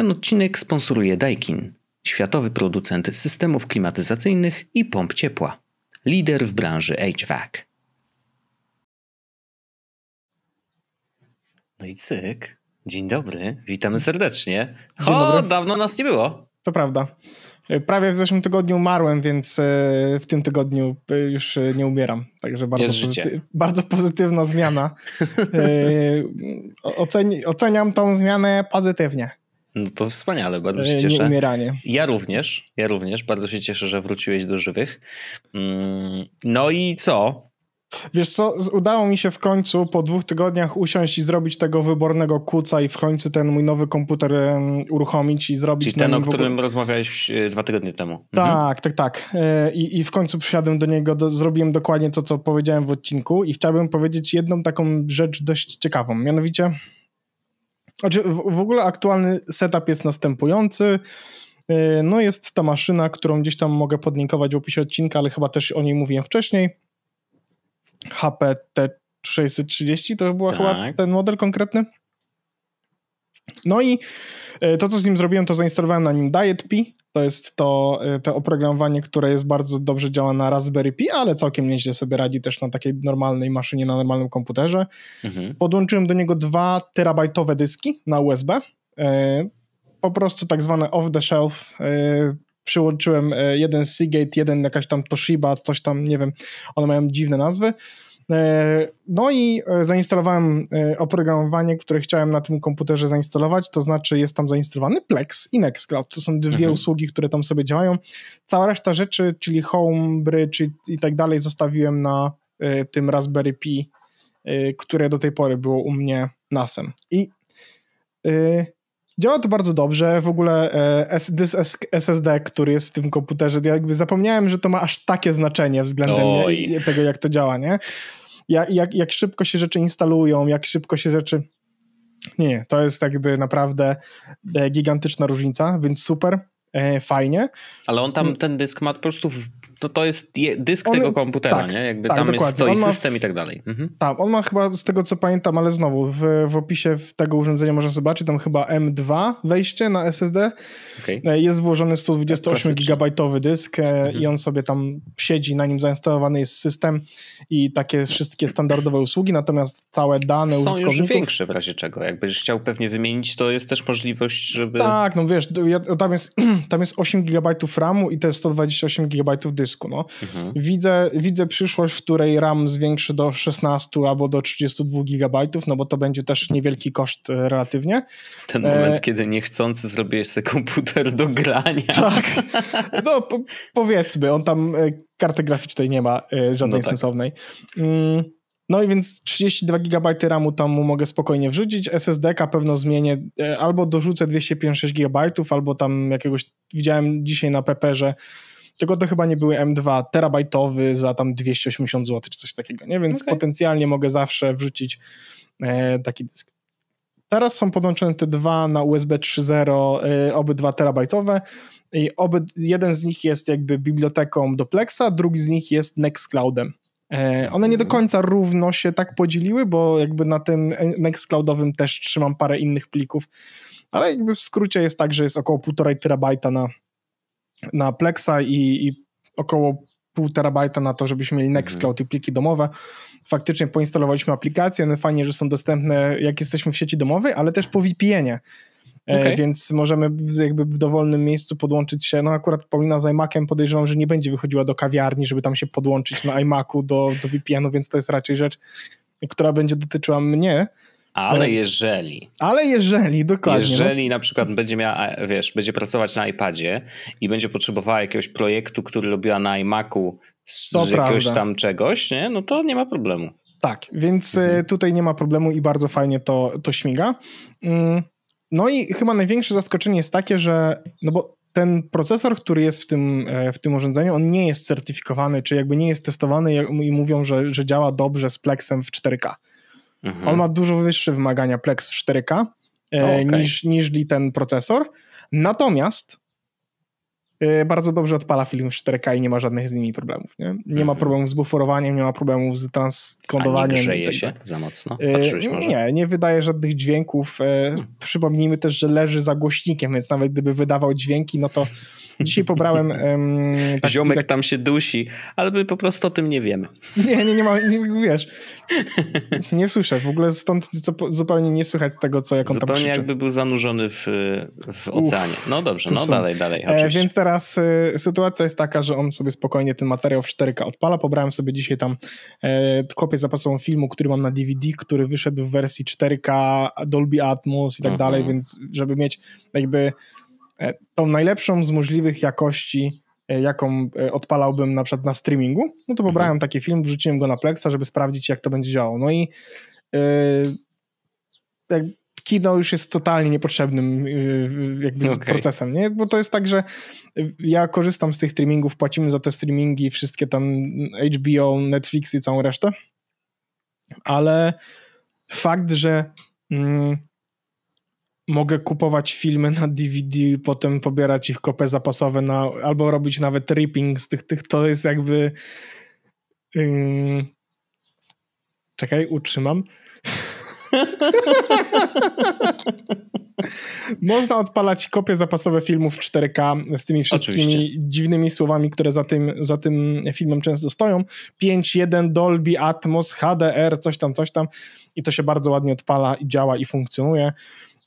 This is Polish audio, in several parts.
Ten odcinek sponsoruje Daikin, światowy producent systemów klimatyzacyjnych i pomp ciepła. Lider w branży HVAC. No i cyk. Dzień dobry, witamy serdecznie. Dzień o, dobry. dawno nas nie było. To prawda. Prawie w zeszłym tygodniu umarłem, więc e, w tym tygodniu e, już e, nie umieram. Także bardzo, Jest życie. pozyty- bardzo pozytywna zmiana. E, Oceni- oceniam tą zmianę pozytywnie. No to wspaniale, bardzo się cieszę. umieranie. Ja również, ja również. Bardzo się cieszę, że wróciłeś do żywych. Mm, No i co? Wiesz co, udało mi się w końcu po dwóch tygodniach usiąść i zrobić tego wybornego kuca i w końcu ten mój nowy komputer uruchomić i zrobić Czyli ten, o w ogóle- którym rozmawiałeś e, dwa tygodnie temu. Mhm. Tak, tak, tak. E, I, I w końcu przysiadłem do niego, do, zrobiłem dokładnie to, co powiedziałem w odcinku i chciałbym powiedzieć jedną taką rzecz dość ciekawą. Mianowicie, znaczy w, w ogóle aktualny setup jest następujący. E, No jest ta maszyna, którą gdzieś tam mogę podlinkować w opisie odcinka, ale chyba też o niej mówiłem wcześniej. HP T630 to była Tak. chyba ten model konkretny. No i e, to, co z nim zrobiłem, to zainstalowałem na nim DietP. To jest to, e, to oprogramowanie, które jest bardzo dobrze działa na Raspberry Pi, ale całkiem nieźle sobie radzi też na takiej normalnej maszynie, na normalnym komputerze. Mhm. Podłączyłem do niego dwa terabajtowe dyski na USB. E, Po prostu tak zwane off the shelf. Przyłączyłem jeden Seagate, jeden jakaś tam Toshiba, coś tam, nie wiem, one mają dziwne nazwy. E, No i e, zainstalowałem e, oprogramowanie, które chciałem na tym komputerze zainstalować, to znaczy jest tam zainstalowany Plex i Nextcloud. To są dwie Mhm. usługi, które tam sobie działają. Cała reszta rzeczy, czyli Homebridge i, i tak dalej zostawiłem na tym Raspberry Pi, które do tej pory było u mnie NASem. I Działa to bardzo dobrze. W ogóle SSD, który jest w tym komputerze, ja jakby zapomniałem, że to ma aż takie znaczenie względem Oj. tego, jak to działa, nie? Jak, jak, jak szybko się rzeczy instalują, jak szybko się rzeczy. Nie, to jest jakby naprawdę e, gigantyczna różnica, więc super, e, fajnie. Ale on tam, ten dysk ma po prostu, no to jest je, dysk On- tego komputera, tak, nie? Jakby tak, tam jest, dokładnie. stoi ma w- system i tak dalej. Mhm. Tak, on ma chyba, z tego co pamiętam, ale znowu w, w opisie tego urządzenia można zobaczyć, tam chyba M2 wejście na SSD. Okej. E, Jest włożony 128 Klasycznie. gigabajtowy dysk e, Mhm. i on sobie tam siedzi, na nim zainstalowany jest system i takie wszystkie standardowe usługi, natomiast całe dane Są już większe w razie czego. Jakbyś chciał pewnie wymienić, to jest też możliwość, żeby... Tak, no wiesz, tam jest, tam jest 8 gigabajtów RAMu i jest 128 gigabajtów dysku, no. Mhm. Widzę, widzę przyszłość, w której RAM zwiększy do 16 albo do 32 gigabajtów, no bo to będzie też niewielki koszt e, relatywnie. Ten E, moment, kiedy niechcący zrobiłeś sobie komputer do grania. Tak, no po, powiedzmy, on tam e, karty graficznej nie ma e, żadnej No tak. sensownej. Mm, No i więc 32 GB RAMu tam mu mogę spokojnie wrzucić. SSD-ka pewno zmienię, e, albo dorzucę 256 GB, albo tam jakiegoś, widziałem dzisiaj na Pepperze, tylko to chyba nie były M2 terabajtowy za tam 280 zł czy coś takiego, nie? Więc Okej. potencjalnie mogę zawsze wrzucić e, taki dysk. Teraz są podłączone te dwa na USB 3.0, y, obydwa terabajtowe i oby, jeden z nich jest jakby biblioteką do Plexa, drugi z nich jest Nextcloudem. E, One nie do końca równo się tak podzieliły, bo jakby na tym Nextcloudowym też trzymam parę innych plików, ale jakby w skrócie jest tak, że jest około 1,5 terabajta na, na Plexa i, i około pół terabajta na to, żebyśmy mieli Nextcloud i pliki domowe. Faktycznie poinstalowaliśmy aplikacje, one fajnie, że są dostępne jak jesteśmy w sieci domowej, ale też po VPN-ie. E, Okej. Więc możemy w- jakby w dowolnym miejscu podłączyć się. No akurat Paulina z iMaciem podejrzewam, że nie będzie wychodziła do kawiarni, żeby tam się podłączyć na iMacu do, do VPN-u, więc to jest raczej rzecz, która będzie dotyczyła mnie. Ale E, jeżeli, Ale jeżeli, dokładnie. no, jeżeli na przykład będzie miała, wiesz, będzie pracować na iPadzie i będzie potrzebowała jakiegoś projektu, który robiła na iMacu z, To jakiegoś prawda. tam czegoś, nie? No to nie ma problemu. Tak, więc e, Mhm. tutaj nie ma problemu i bardzo fajnie to, to śmiga. Mm, No i chyba największe zaskoczenie jest takie, że no bo ten procesor, który jest w tym, e, w tym urządzeniu, on nie jest certyfikowany, czy jakby nie jest testowany i mówią, że, że działa dobrze z Plexem w 4K. Mhm. On ma dużo wyższe wymagania Plex w 4K e, O, okej. niż, niż ten procesor. Natomiast y, bardzo dobrze odpala film w 4K i nie ma żadnych z nimi problemów. Nie, nie ma mhm. problemów z buforowaniem, nie ma problemów z transkodowaniem. A nie grzeje tak się za mocno? Patrzyłeś może? Nie, nie wydaje żadnych dźwięków. Hmm. Przypomnijmy też, że leży za głośnikiem, więc nawet gdyby wydawał dźwięki, no to Dzisiaj pobrałem... Um, tak, Ziomek tak... tam się dusi, ale my po prostu o tym nie wiemy. Nie, nie, nie ma, nie, wiesz, nie słyszę, w ogóle stąd zupełnie nie słychać tego, co jak on zupełnie tam Zupełnie jakby był zanurzony w, w oceanie. Uf, no dobrze, no są. dalej, dalej, e, Więc teraz e, sytuacja jest taka, że on sobie spokojnie ten materiał w 4K odpala. Pobrałem sobie dzisiaj tam e, kopię zapasową filmu, który mam na DVD, który wyszedł w wersji 4K, Dolby Atmos i tak mhm. dalej, więc żeby mieć jakby tą najlepszą z możliwych jakości, e, jaką e, odpalałbym na przykład na streamingu, no to pobrałem mhm. taki film, wrzuciłem go na Plexa, żeby sprawdzić, jak to będzie działało. No i yy, kino już jest totalnie niepotrzebnym jakby okay. procesem, nie? Bo to jest tak, że ja korzystam z tych streamingów, płacimy za te streamingi, wszystkie tam HBO, Netflix i całą resztę, ale fakt, że mm, mogę kupować filmy na DVD, potem pobierać ich kopie zapasowe na, albo robić nawet ripping z tych, tych to jest jakby yy... czekaj, utrzymam Można odpalać kopie zapasowe filmów 4K z tymi wszystkimi Oczywiście. dziwnymi słowami, które za tym, za tym filmem często stoją. 5.1 Dolby Atmos, HDR, coś tam, coś tam i to się bardzo ładnie odpala i działa i funkcjonuje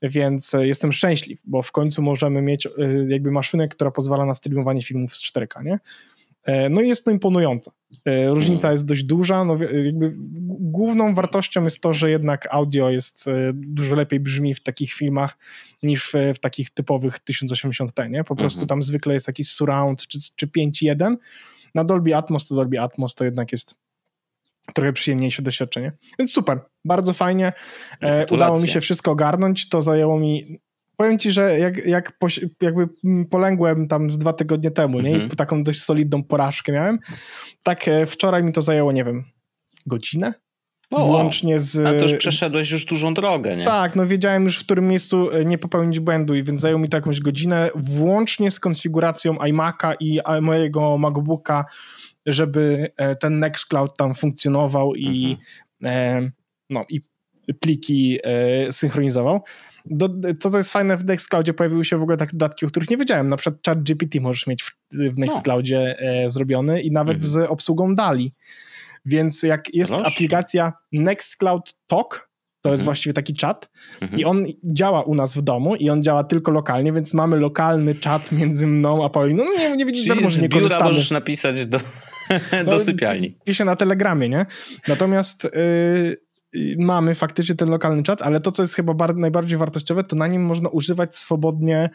więc e, jestem szczęśliw, bo w końcu możemy mieć e, jakby maszynę, która pozwala na streamowanie filmów z 4K, nie? E, no i jest to imponujące. Różnica jest dość duża. No jakby główną wartością jest to, że jednak audio jest dużo lepiej brzmi w takich filmach niż w, w takich typowych 1080p. Nie? Po prostu mhm. tam zwykle jest jakiś surround czy, czy 5.1. Na Dolby Atmos to Dolby Atmos to jednak jest trochę przyjemniejsze doświadczenie. Więc super, bardzo fajnie. E, udało mi się wszystko ogarnąć. To zajęło mi. Powiem ci, że jak, jak jakby polęgłem tam z dwa tygodnie temu, nie? I mhm. taką dość solidną porażkę miałem. Tak e, wczoraj mi to zajęło, nie wiem, godzinę? O, włącznie z... A to już przeszedłeś już dużą drogę, nie? Tak, no wiedziałem już w którym miejscu e, nie popełnić błędu i więc zajęło mi to jakąś godzinę, włącznie z konfiguracją iMac'a i mojego MacBooka żeby e, ten Nextcloud tam funkcjonował i, mhm. E, no, i pliki e, synchronizował. Do, to, co jest fajne w Nextcloudzie, pojawiły się w ogóle takie dodatki, o których nie wiedziałem. Na przykład ChatGPT możesz mieć w, w Nextcloudzie no. zrobiony i nawet mhm. z obsługą DALI. Więc jak jest Proszę. aplikacja Nextcloud Talk, to jest mhm. właściwie taki czat mhm. i on działa u nas w domu i on działa tylko lokalnie, więc mamy lokalny czat między mną a Pauliną. No nie, nie widzisz, Czyli że nie korzystamy. możesz napisać do, do sypialni. Pisze na Telegramie, nie? Natomiast yy, mamy faktycznie ten lokalny czat, ale to, co jest chyba bar- najbardziej wartościowe, to na nim można używać swobodnie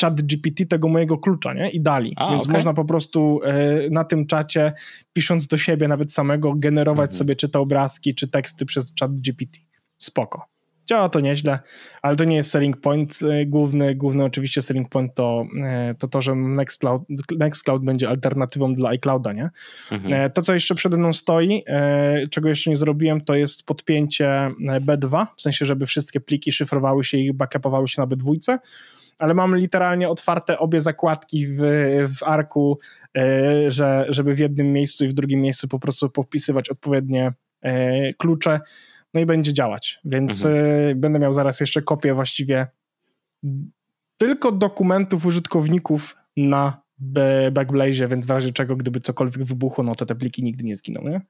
chat GPT tego mojego klucza, nie? I dali. A, Więc okay. można po prostu y, na tym czacie, pisząc do siebie nawet samego, generować mhm. sobie czy to obrazki, czy teksty przez chat GPT spoko. Działa to nieźle, ale to nie jest selling point e, główny. Główny oczywiście selling point to e, to, to że Nextcloud, Nextcloud będzie alternatywą dla iClouda, nie? Mhm. E, to, co jeszcze przede mną stoi, czego jeszcze nie zrobiłem, to jest podpięcie B2, w sensie, żeby wszystkie pliki szyfrowały się i backupowały się na B2, ale mam literalnie otwarte obie zakładki w, w arku, że, żeby w jednym miejscu i w drugim miejscu po prostu popisywać odpowiednie klucze no i będzie działać. Więc mhm. Y, będę miał zaraz jeszcze kopię właściwie tylko dokumentów użytkowników na Backblaze, więc w razie czego, gdyby cokolwiek wybuchło, no to te pliki nigdy nie zginą, nie?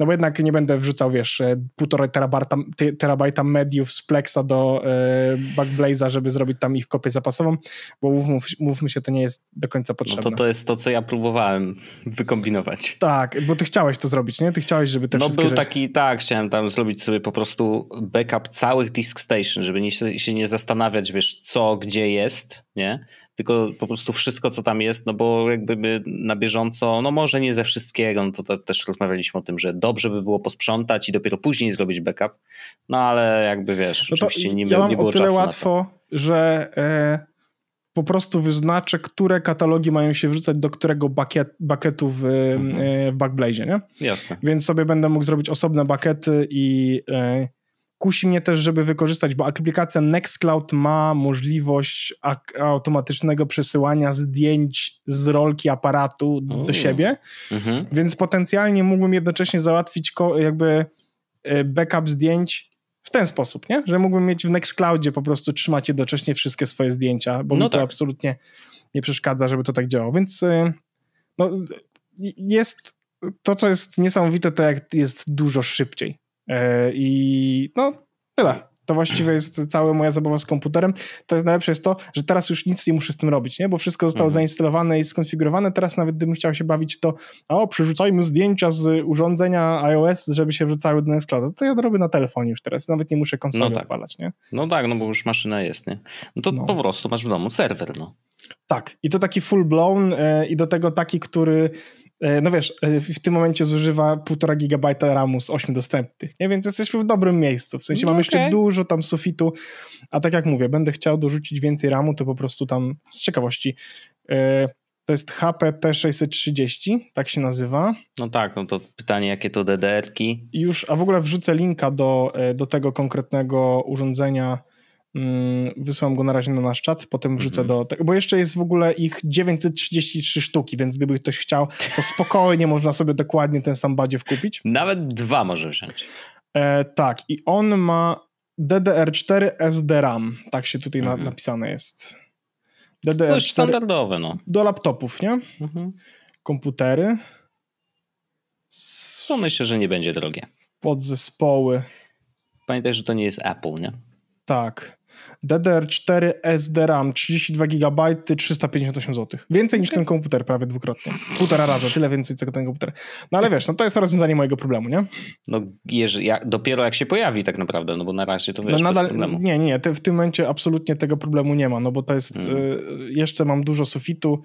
No bo jednak nie będę wrzucał, wiesz, e, półtorej terabajta, terabajta mediów z Plexa do e, Backblaze'a, żeby zrobić tam ich kopię zapasową, bo mów, mówmy się, to nie jest do końca potrzebne. No to to jest to, co ja próbowałem wykombinować. Tak, bo ty chciałeś to zrobić, nie? Ty chciałeś, żeby te no był rzeczy... taki, tak, chciałem tam zrobić sobie po prostu backup całych disk station, żeby nie, się nie zastanawiać, wiesz, co, gdzie jest, nie? Tylko po prostu wszystko, co tam jest, no bo jakby na bieżąco, no może nie ze wszystkiego, no to, to też rozmawialiśmy o tym, że dobrze by było posprzątać i dopiero później zrobić backup, no ale jakby wiesz, no oczywiście nie, ja nie było o tyle czasu łatwo, że e, po prostu wyznaczę, które katalogi mają się wrzucać do którego bucket, bucketu w, mhm. e, w Backblaze, nie? Jasne. Więc sobie będę mógł zrobić osobne buckety i e, kusi mnie też, żeby wykorzystać, bo aplikacja Nextcloud ma możliwość automatycznego przesyłania zdjęć z rolki aparatu do siebie, mhm. więc potencjalnie mógłbym jednocześnie załatwić jakby e, backup zdjęć w ten sposób, nie? Że mógłbym mieć w Nextcloudzie po prostu trzymać jednocześnie wszystkie swoje zdjęcia, bo no mi to tak. absolutnie nie przeszkadza, żeby to tak działało. Więc e, no, jest to, co jest niesamowite, to jak jest dużo szybciej. E, I no, tyle. To właściwie jest cała moja zabawa z komputerem. To jest najlepsze jest to, że teraz już nic nie muszę z tym robić, nie? bo wszystko zostało mhm. zainstalowane i skonfigurowane. Teraz nawet gdybym chciał się bawić, to o, przerzucajmy zdjęcia z urządzenia iOS, żeby się wrzucały do Nextcloud. To ja to robię na telefonie już teraz. Nawet nie muszę konsoli no tak. odpalać, nie? No tak, no bo już maszyna jest, nie? No to no. po prostu masz w domu serwer, no. Tak. I to taki full blown yy, i do tego taki, który E, no wiesz, e, w tym momencie zużywa 1,5 GB RAMu z 8 dostępnych, nie? więc jesteśmy w dobrym miejscu. W sensie no mam okay. jeszcze dużo tam sufitu, a tak jak mówię, będę chciał dorzucić więcej RAMu, to po prostu tam z ciekawości. E, to jest HP T630, tak się nazywa. No tak, no to pytanie, jakie to DDR-ki? Już, a w ogóle wrzucę linka do, do tego konkretnego urządzenia wysłam go na razie na nasz czat, potem wrzucę mm -hmm. do tego, bo jeszcze jest w ogóle ich 933 sztuki, więc gdyby ktoś chciał, to spokojnie można sobie dokładnie ten sam badziew kupić. Nawet dwa może wziąć. E, tak, i on ma DDR4 SDRAM, tak się tutaj mm -hmm. na, mhm. napisane jest. DDR4 Dość standardowe, no. Do laptopów, nie? Mm -hmm. Komputery. To myślę, że nie będzie drogie. Podzespoły. Pamiętaj, że to nie jest Apple, nie? Tak. DDR4 SDRAM 32 GB 358 zł. Więcej niż ten komputer, prawie dwukrotnie. Półtora raza, tyle więcej co ten komputer. No ale wiesz, no to jest rozwiązanie mojego problemu, nie? No jeżeli, jak, dopiero jak się pojawi tak naprawdę, no bo na razie to wiesz, no nadal, problemu. Nie, nie, w tym momencie absolutnie tego problemu nie ma, no bo to jest, hmm. y, jeszcze mam dużo sufitu,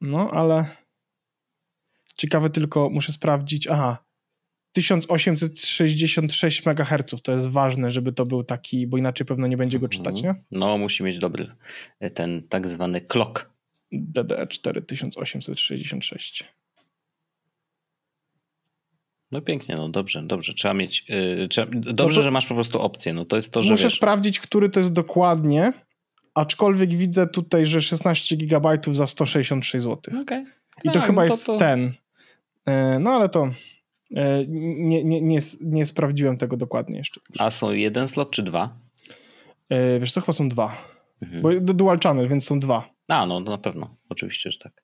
no ale ciekawe tylko, muszę sprawdzić, aha, 1866 MHz to jest ważne, żeby to był taki, bo inaczej pewno nie będzie go czytać, nie? No, musi mieć dobry ten tak zwany clock. DDR4 1866. No pięknie, no dobrze, dobrze. Trzeba mieć. Yy, trzeba, dobrze, no że masz po prostu opcję. No to jest to, że. Muszę wiesz... sprawdzić, który to jest dokładnie, aczkolwiek widzę tutaj, że 16 GB za 166 zł. Okay. I to chyba no to, jest to... ten. Yy, no ale to. E, nie, nie, nie, nie sprawdziłem tego dokładnie jeszcze. A są jeden slot czy dwa? E, wiesz co, chyba są dwa. Mhm. Bo dual channel, więc są dwa. A, no, no na pewno. Oczywiście, że tak.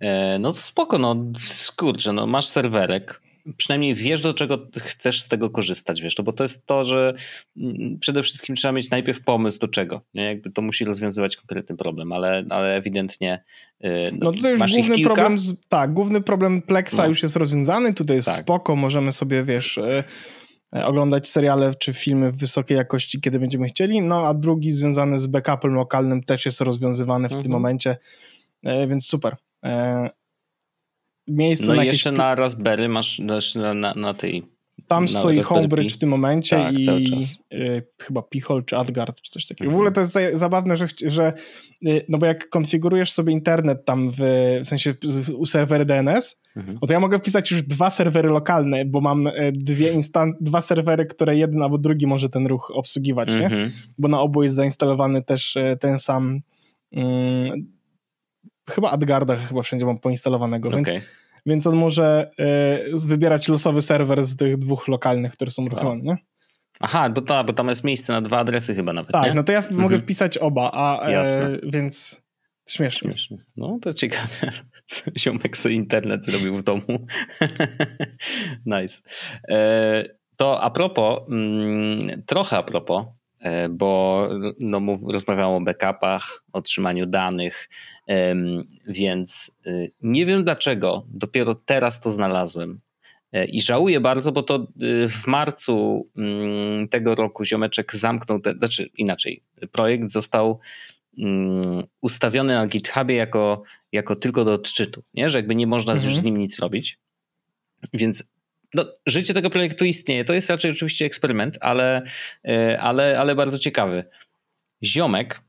E, no to spoko, no skurczę, no masz serwerek, przynajmniej wiesz, do czego chcesz z tego korzystać, wiesz, no bo to jest to, że mm, przede wszystkim trzeba mieć najpierw pomysł do czego, nie? Jakby to musi rozwiązywać konkretny problem, ale, ale ewidentnie y, no, no tutaj już główny problem, z, tak, główny problem Plexa no. już jest rozwiązany, tutaj jest tak. spoko, możemy sobie, wiesz, y, y, oglądać seriale czy filmy w wysokiej jakości, kiedy będziemy chcieli, no a drugi związany z backupem lokalnym też jest rozwiązywany w mhm. tym momencie, więc super miejsce no na i jeszcze na Raspberry masz na, na, na tej tam stoi Homebridge w tym momencie tak, i y, chyba Pichol czy Adgard czy coś takiego. Mhm. W ogóle to jest zabawne, że, że y, no bo jak konfigurujesz sobie internet tam w, w sensie u serwery DNS, mhm. no to ja mogę wpisać już dwa serwery lokalne, bo mam y, dwie instan- dwa serwery, które jeden albo drugi może ten ruch obsługiwać, mhm. nie? Bo na obu jest zainstalowany też y, ten sam mm, chyba Adgarda chyba wszędzie mam poinstalowanego, okay. więc więc on może y, wybierać losowy serwer z tych dwóch lokalnych, które są uruchomione. Nie? Aha, bo, to, bo tam jest miejsce na dwa adresy chyba nawet, Tak, nie? no to ja mhm. mogę wpisać oba, a e, więc śmiesznie. śmiesznie. No to ciekawe. Ziomek sobie internet zrobił w domu. nice. E, to a propos, mm, trochę a propos, e, bo no, mów, rozmawiałem o backupach, o trzymaniu danych, więc y, nie wiem dlaczego, dopiero teraz to znalazłem. E, I żałuję bardzo, bo to y, w marcu mm, tego roku ziomeczek zamknął, te, znaczy inaczej, projekt został mm, ustawiony na GitHubie jako, jako tylko do odczytu, nie? że jakby nie można mhm. już z nim nic robić. Więc no, życie tego projektu istnieje. To jest raczej oczywiście eksperyment, ale, e, ale, ale bardzo ciekawy. Ziomek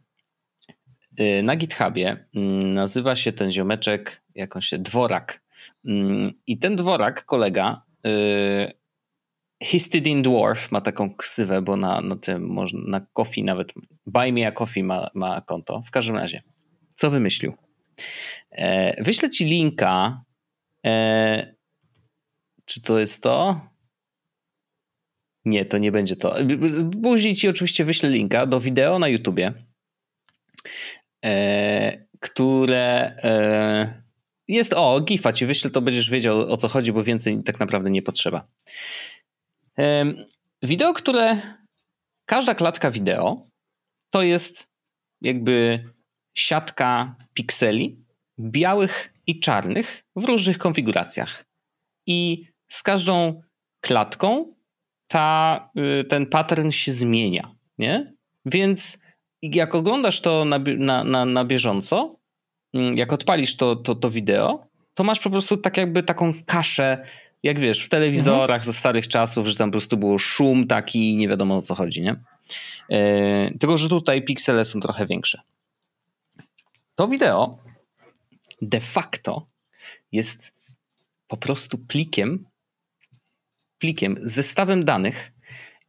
na GitHubie mm, nazywa się ten ziomeczek, jakąś się, Dworak. Mm, I ten Dworak, kolega, y, Histidine Dwarf ma taką ksywę, bo na, na tym można, na Coffee nawet, Buy Me a Coffee ma, ma konto. W każdym razie, co wymyślił? E, wyślę ci linka. E, czy to jest to? Nie, to nie będzie to. Później ci oczywiście wyślę linka do wideo na YouTubie, które e, jest, o, gifa ci wyślę, to będziesz wiedział o co chodzi, bo więcej tak naprawdę nie potrzeba. E, wideo, które, każda klatka wideo to jest jakby siatka pikseli białych i czarnych w różnych konfiguracjach. I z każdą klatką ta, y, ten pattern się zmienia, nie? Więc jak oglądasz to na, na, na, na bieżąco, mm, jak odpalisz to, to, to wideo, to masz po prostu tak jakby taką kaszę, jak wiesz, w telewizorach mhm. ze starych czasów, że tam po prostu było szum taki i nie wiadomo o co chodzi, nie? Yy, tylko, że tutaj piksele są trochę większe. To wideo de facto jest po prostu plikiem plikiem, zestawem danych,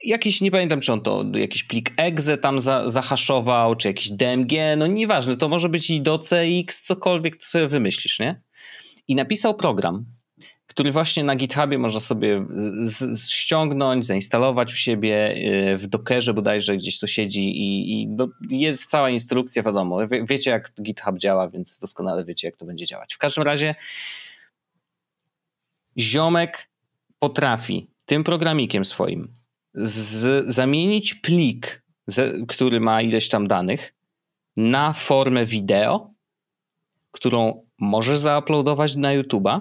jakiś, nie pamiętam czy on to, jakiś plik exe tam za, zahaszował, czy jakiś DMG, no nieważne, to może być i do CX, cokolwiek, to sobie wymyślisz, nie? I napisał program, który właśnie na GitHubie można sobie z, z, ściągnąć, zainstalować u siebie y, w Dockerze bodajże gdzieś to siedzi i, i no jest cała instrukcja, wiadomo, wie, wiecie jak GitHub działa, więc doskonale wiecie jak to będzie działać. W każdym razie ziomek potrafi tym programikiem swoim z, zamienić plik, z, który ma ileś tam danych, na formę wideo, którą możesz zauploadować na YouTube'a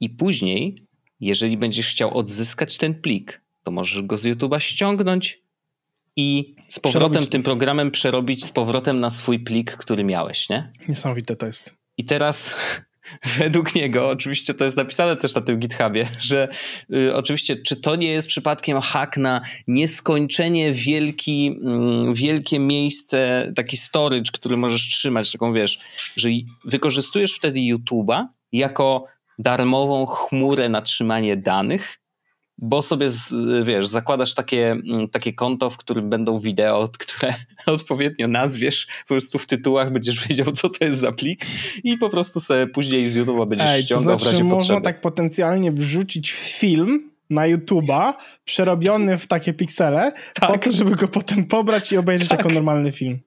i później, jeżeli będziesz chciał odzyskać ten plik, to możesz go z YouTube'a ściągnąć i z powrotem przerobić. tym programem przerobić z powrotem na swój plik, który miałeś, nie? Niesamowite to jest. I teraz według niego, oczywiście to jest napisane też na tym GitHubie, że y, oczywiście, czy to nie jest przypadkiem hack na nieskończenie wielki, y, wielkie miejsce, taki storage, który możesz trzymać, taką wiesz, że wykorzystujesz wtedy YouTube'a jako darmową chmurę na trzymanie danych, bo sobie, z, wiesz, zakładasz takie, mm, takie konto, w którym będą wideo, które odpowiednio nazwiesz, po prostu w tytułach będziesz wiedział, co to jest za plik i po prostu sobie później z YouTube'a będziesz Ej, ściągał to znaczy, w razie można potrzeby. tak potencjalnie wrzucić film na YouTube'a, przerobiony w takie piksele, tak. po to, żeby go potem pobrać i obejrzeć tak. jako normalny film.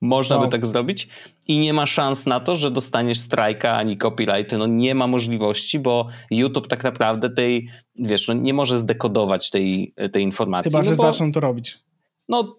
Można wow. by tak zrobić i nie ma szans na to, że dostaniesz strajka ani copyrighty. No nie ma możliwości, bo YouTube tak naprawdę tej, wiesz, no nie może zdekodować tej, tej informacji. Chyba, no że bo... zaczną to robić no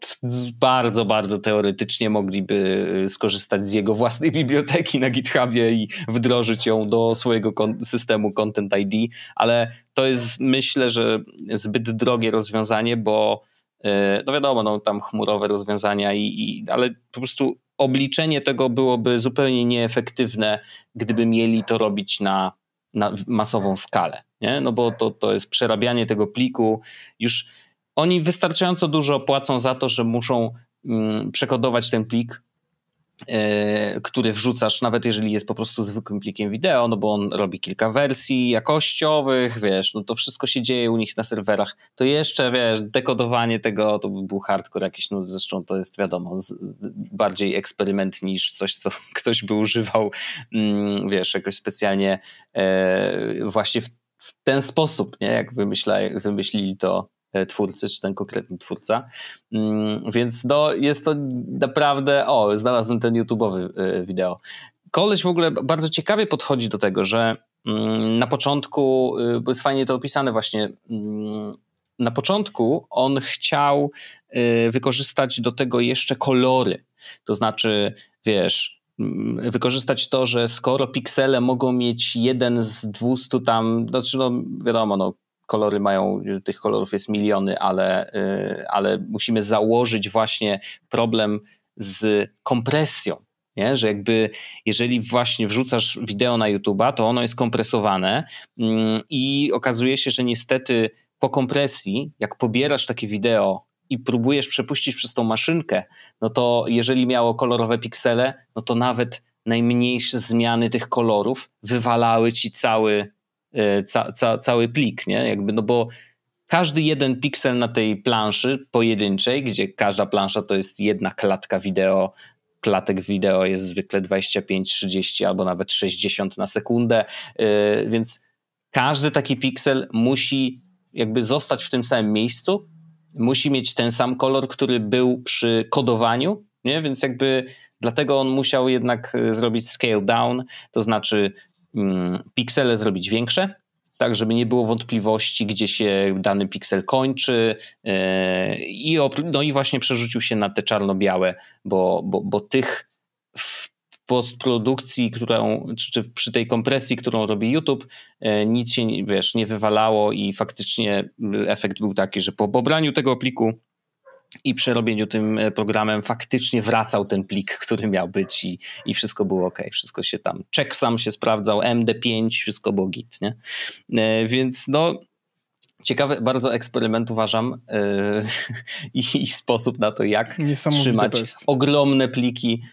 bardzo, bardzo teoretycznie mogliby y, skorzystać z jego własnej biblioteki na GitHubie i wdrożyć ją do swojego systemu Content ID, ale to jest myślę, że zbyt drogie rozwiązanie, bo y, no wiadomo, no tam chmurowe rozwiązania, i, i, ale po prostu obliczenie tego byłoby zupełnie nieefektywne, gdyby mieli to robić na, na masową skalę, nie? no bo to, to jest przerabianie tego pliku już oni wystarczająco dużo płacą za to, że muszą mm, przekodować ten plik, e, który wrzucasz, nawet jeżeli jest po prostu zwykłym plikiem wideo, no bo on robi kilka wersji jakościowych, wiesz, no to wszystko się dzieje u nich na serwerach. To jeszcze, wiesz, dekodowanie tego to by był hardcore jakiś, no zresztą to jest wiadomo, z, z, bardziej eksperyment niż coś, co ktoś by używał, mm, wiesz, jakoś specjalnie e, właśnie w, w, ten sposób, nie, jak wymyślili to twórcy, czy ten konkretny twórca. Mm, więc no, jest to naprawdę, o, znalazłem ten YouTube'owy e, wideo. Koleś w ogóle bardzo ciekawie podchodzi do tego, że mm, na początku, e, bo jest fajnie to opisane właśnie, mm, na początku on chciał wykorzystać do tego jeszcze kolory. To znaczy, wiesz, wykorzystać to, że skoro piksele mogą mieć jeden z 200 tam, znaczy no wiadomo, no kolory mają, tych kolorów jest miliony, ale, y, ale musimy założyć właśnie problem z kompresją. Nie? Że jakby jeżeli właśnie wrzucasz wideo na YouTube'a, to ono jest kompresowane mm, i okazuje się, że niestety po kompresji, jak pobierasz takie wideo i próbujesz przepuścić przez tą maszynkę, no to jeżeli miało kolorowe piksele, no to nawet najmniejsze zmiany tych kolorów wywalały ci cały, ca, ca, cały plik, nie? Jakby, no bo każdy jeden piksel na tej planszy pojedynczej, gdzie każda plansza to jest jedna klatka wideo, klatek wideo jest zwykle 25, 30 albo nawet 60 na sekundę, yy, więc każdy taki piksel musi jakby zostać w tym samym miejscu, musi mieć ten sam kolor, który był przy kodowaniu, nie? więc jakby dlatego on musiał jednak yy, zrobić scale down, to znaczy piksele zrobić większe, tak żeby nie było wątpliwości, gdzie się dany piksel kończy yy, i, no i właśnie przerzucił się na te czarno-białe, bo, bo, bo tych w postprodukcji, którą, czy, czy przy tej kompresji, którą robi YouTube, yy, nic się wiesz, nie wywalało i faktycznie efekt był taki, że po pobraniu tego pliku i przerobieniu tym e, programem faktycznie wracał ten plik, który miał być i, i wszystko było ok, wszystko się tam, checksum się sprawdzał, MD5, wszystko było git, nie? E, więc no ciekawy bardzo eksperyment uważam yy, i, sposób na to, jak trzymać ogromne pliki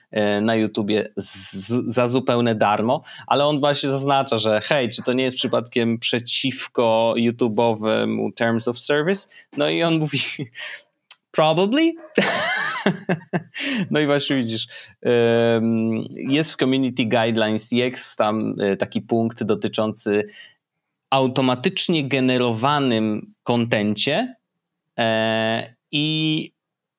na YouTubie z, za zupełne darmo, ale on właśnie zaznacza, że hej, czy to nie jest przypadkiem przeciwko YouTube'owemu Terms of Service? No i on mówi, Probably. no i właśnie widzisz, jest w Community Guidelines jest tam e, taki punkt dotyczący automatycznie generowanym kontencie e, i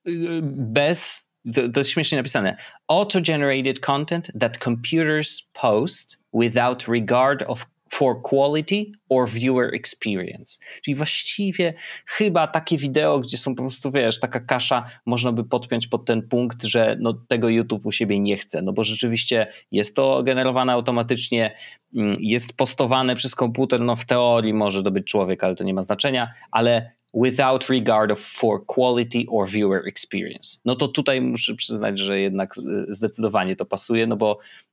e, bez, to, to jest śmiesznie napisane, auto-generated content that computers post without regard of for quality or viewer experience. Czyli właściwie chyba takie wideo, gdzie są po prostu, wiesz, taka kasza, można by podpiąć pod ten punkt, że no, tego YouTube u siebie nie chce, no bo rzeczywiście jest to generowane automatycznie, mm, jest postowane przez komputer, no w teorii może to być człowiek, ale to nie ma znaczenia, ale without regard of for quality or viewer experience. No to tutaj muszę przyznać, że jednak zdecydowanie to pasuje, no bo E,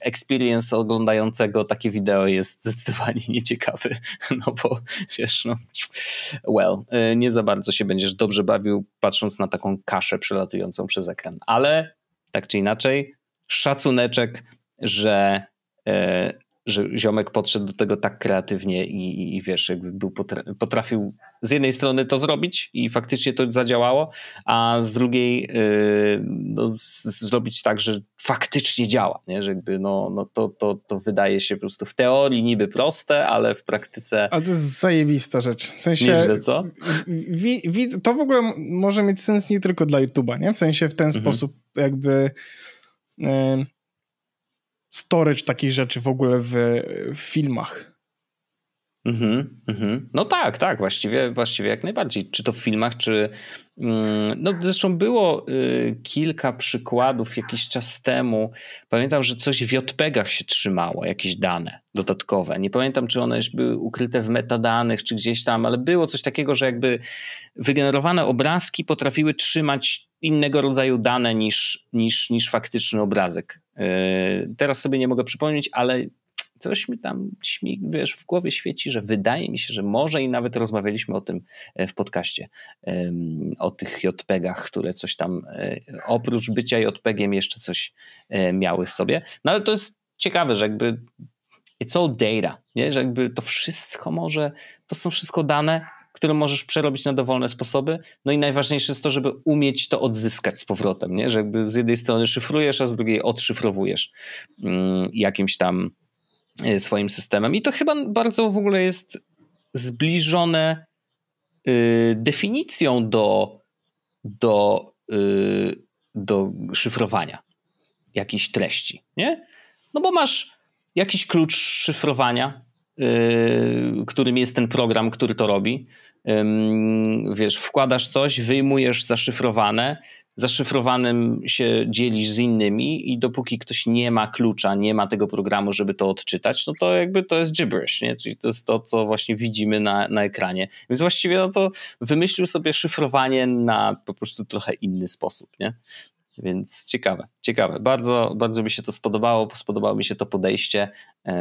experience oglądającego takie wideo jest zdecydowanie nieciekawy, no bo wiesz, no well, e, nie za bardzo się będziesz dobrze bawił patrząc na taką kaszę przelatującą przez ekran, ale tak czy inaczej szacuneczek, że e, że ziomek podszedł do tego tak kreatywnie i, i, i wiesz, jakby był potrafił z jednej strony to zrobić i faktycznie to zadziałało, a z drugiej yy, no, zrobić tak, że faktycznie działa, nie? że jakby no, no to, to, to wydaje się po prostu w teorii niby proste, ale w praktyce... Ale to jest zajebista rzecz. W sensie... Nieźle, co? Wi, wi, to w ogóle może mieć sens nie tylko dla YouTube'a, nie? W sensie w ten mhm. sposób jakby... Yy storage takiej rzeczy w ogóle w, w filmach. Mhm, mhm. No tak, tak, właściwie, właściwie jak najbardziej. Czy to w filmach, czy. Mm, no zresztą było y, kilka przykładów jakiś czas temu. Pamiętam, że coś w JPEGach się trzymało, jakieś dane dodatkowe. Nie pamiętam, czy one już były ukryte w metadanych, czy gdzieś tam, ale było coś takiego, że jakby wygenerowane obrazki potrafiły trzymać innego rodzaju dane niż, niż, niż faktyczny obrazek. Y, teraz sobie nie mogę przypomnieć, ale coś mi tam śmig, wiesz, w głowie świeci, że wydaje mi się, że może i nawet rozmawialiśmy o tym e, w podcaście, o tych JPEGach, które coś tam e, oprócz bycia JPEGiem jeszcze coś e, miały w sobie. No ale to jest ciekawe, że jakby it's all data, nie? że jakby to wszystko może, to są wszystko dane, które możesz przerobić na dowolne sposoby. No i najważniejsze jest to, żeby umieć to odzyskać z powrotem, nie? że jakby z jednej strony szyfrujesz, a z drugiej odszyfrowujesz mm, jakimś tam swoim systemem. I to chyba bardzo w ogóle jest zbliżone y, definicją do, do, y, do szyfrowania jakiejś treści, nie? No bo masz jakiś klucz szyfrowania, y, którym jest ten program, który to robi. Wiesz, wkładasz coś, wyjmujesz zaszyfrowane, zaszyfrowanym się dzielisz z innymi i dopóki ktoś nie ma klucza, nie ma tego programu, żeby to odczytać, no to jakby to jest gibberish, nie? czyli to jest to, co właśnie widzimy na, na ekranie. Więc właściwie no to wymyślił sobie szyfrowanie na po prostu trochę inny sposób, nie? Więc ciekawe, ciekawe. Bardzo, bardzo mi się to spodobało, spodobało mi się to podejście yy,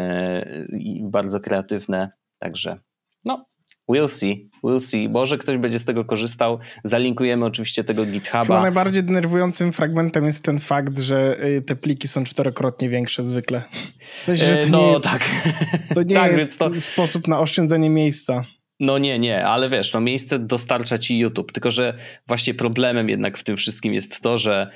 i bardzo kreatywne, także no, We'll see, we'll see. Może ktoś będzie z tego korzystał. Zalinkujemy oczywiście tego GitHuba. Chyba najbardziej denerwującym fragmentem jest ten fakt, że y, te pliki są czterokrotnie większe zwykle. W sensie, że to no nie jest, tak. To nie tak, jest to... sposób na oszczędzenie miejsca. No nie, nie, ale wiesz, no miejsce dostarcza ci YouTube, tylko że właśnie problemem jednak w tym wszystkim jest to, że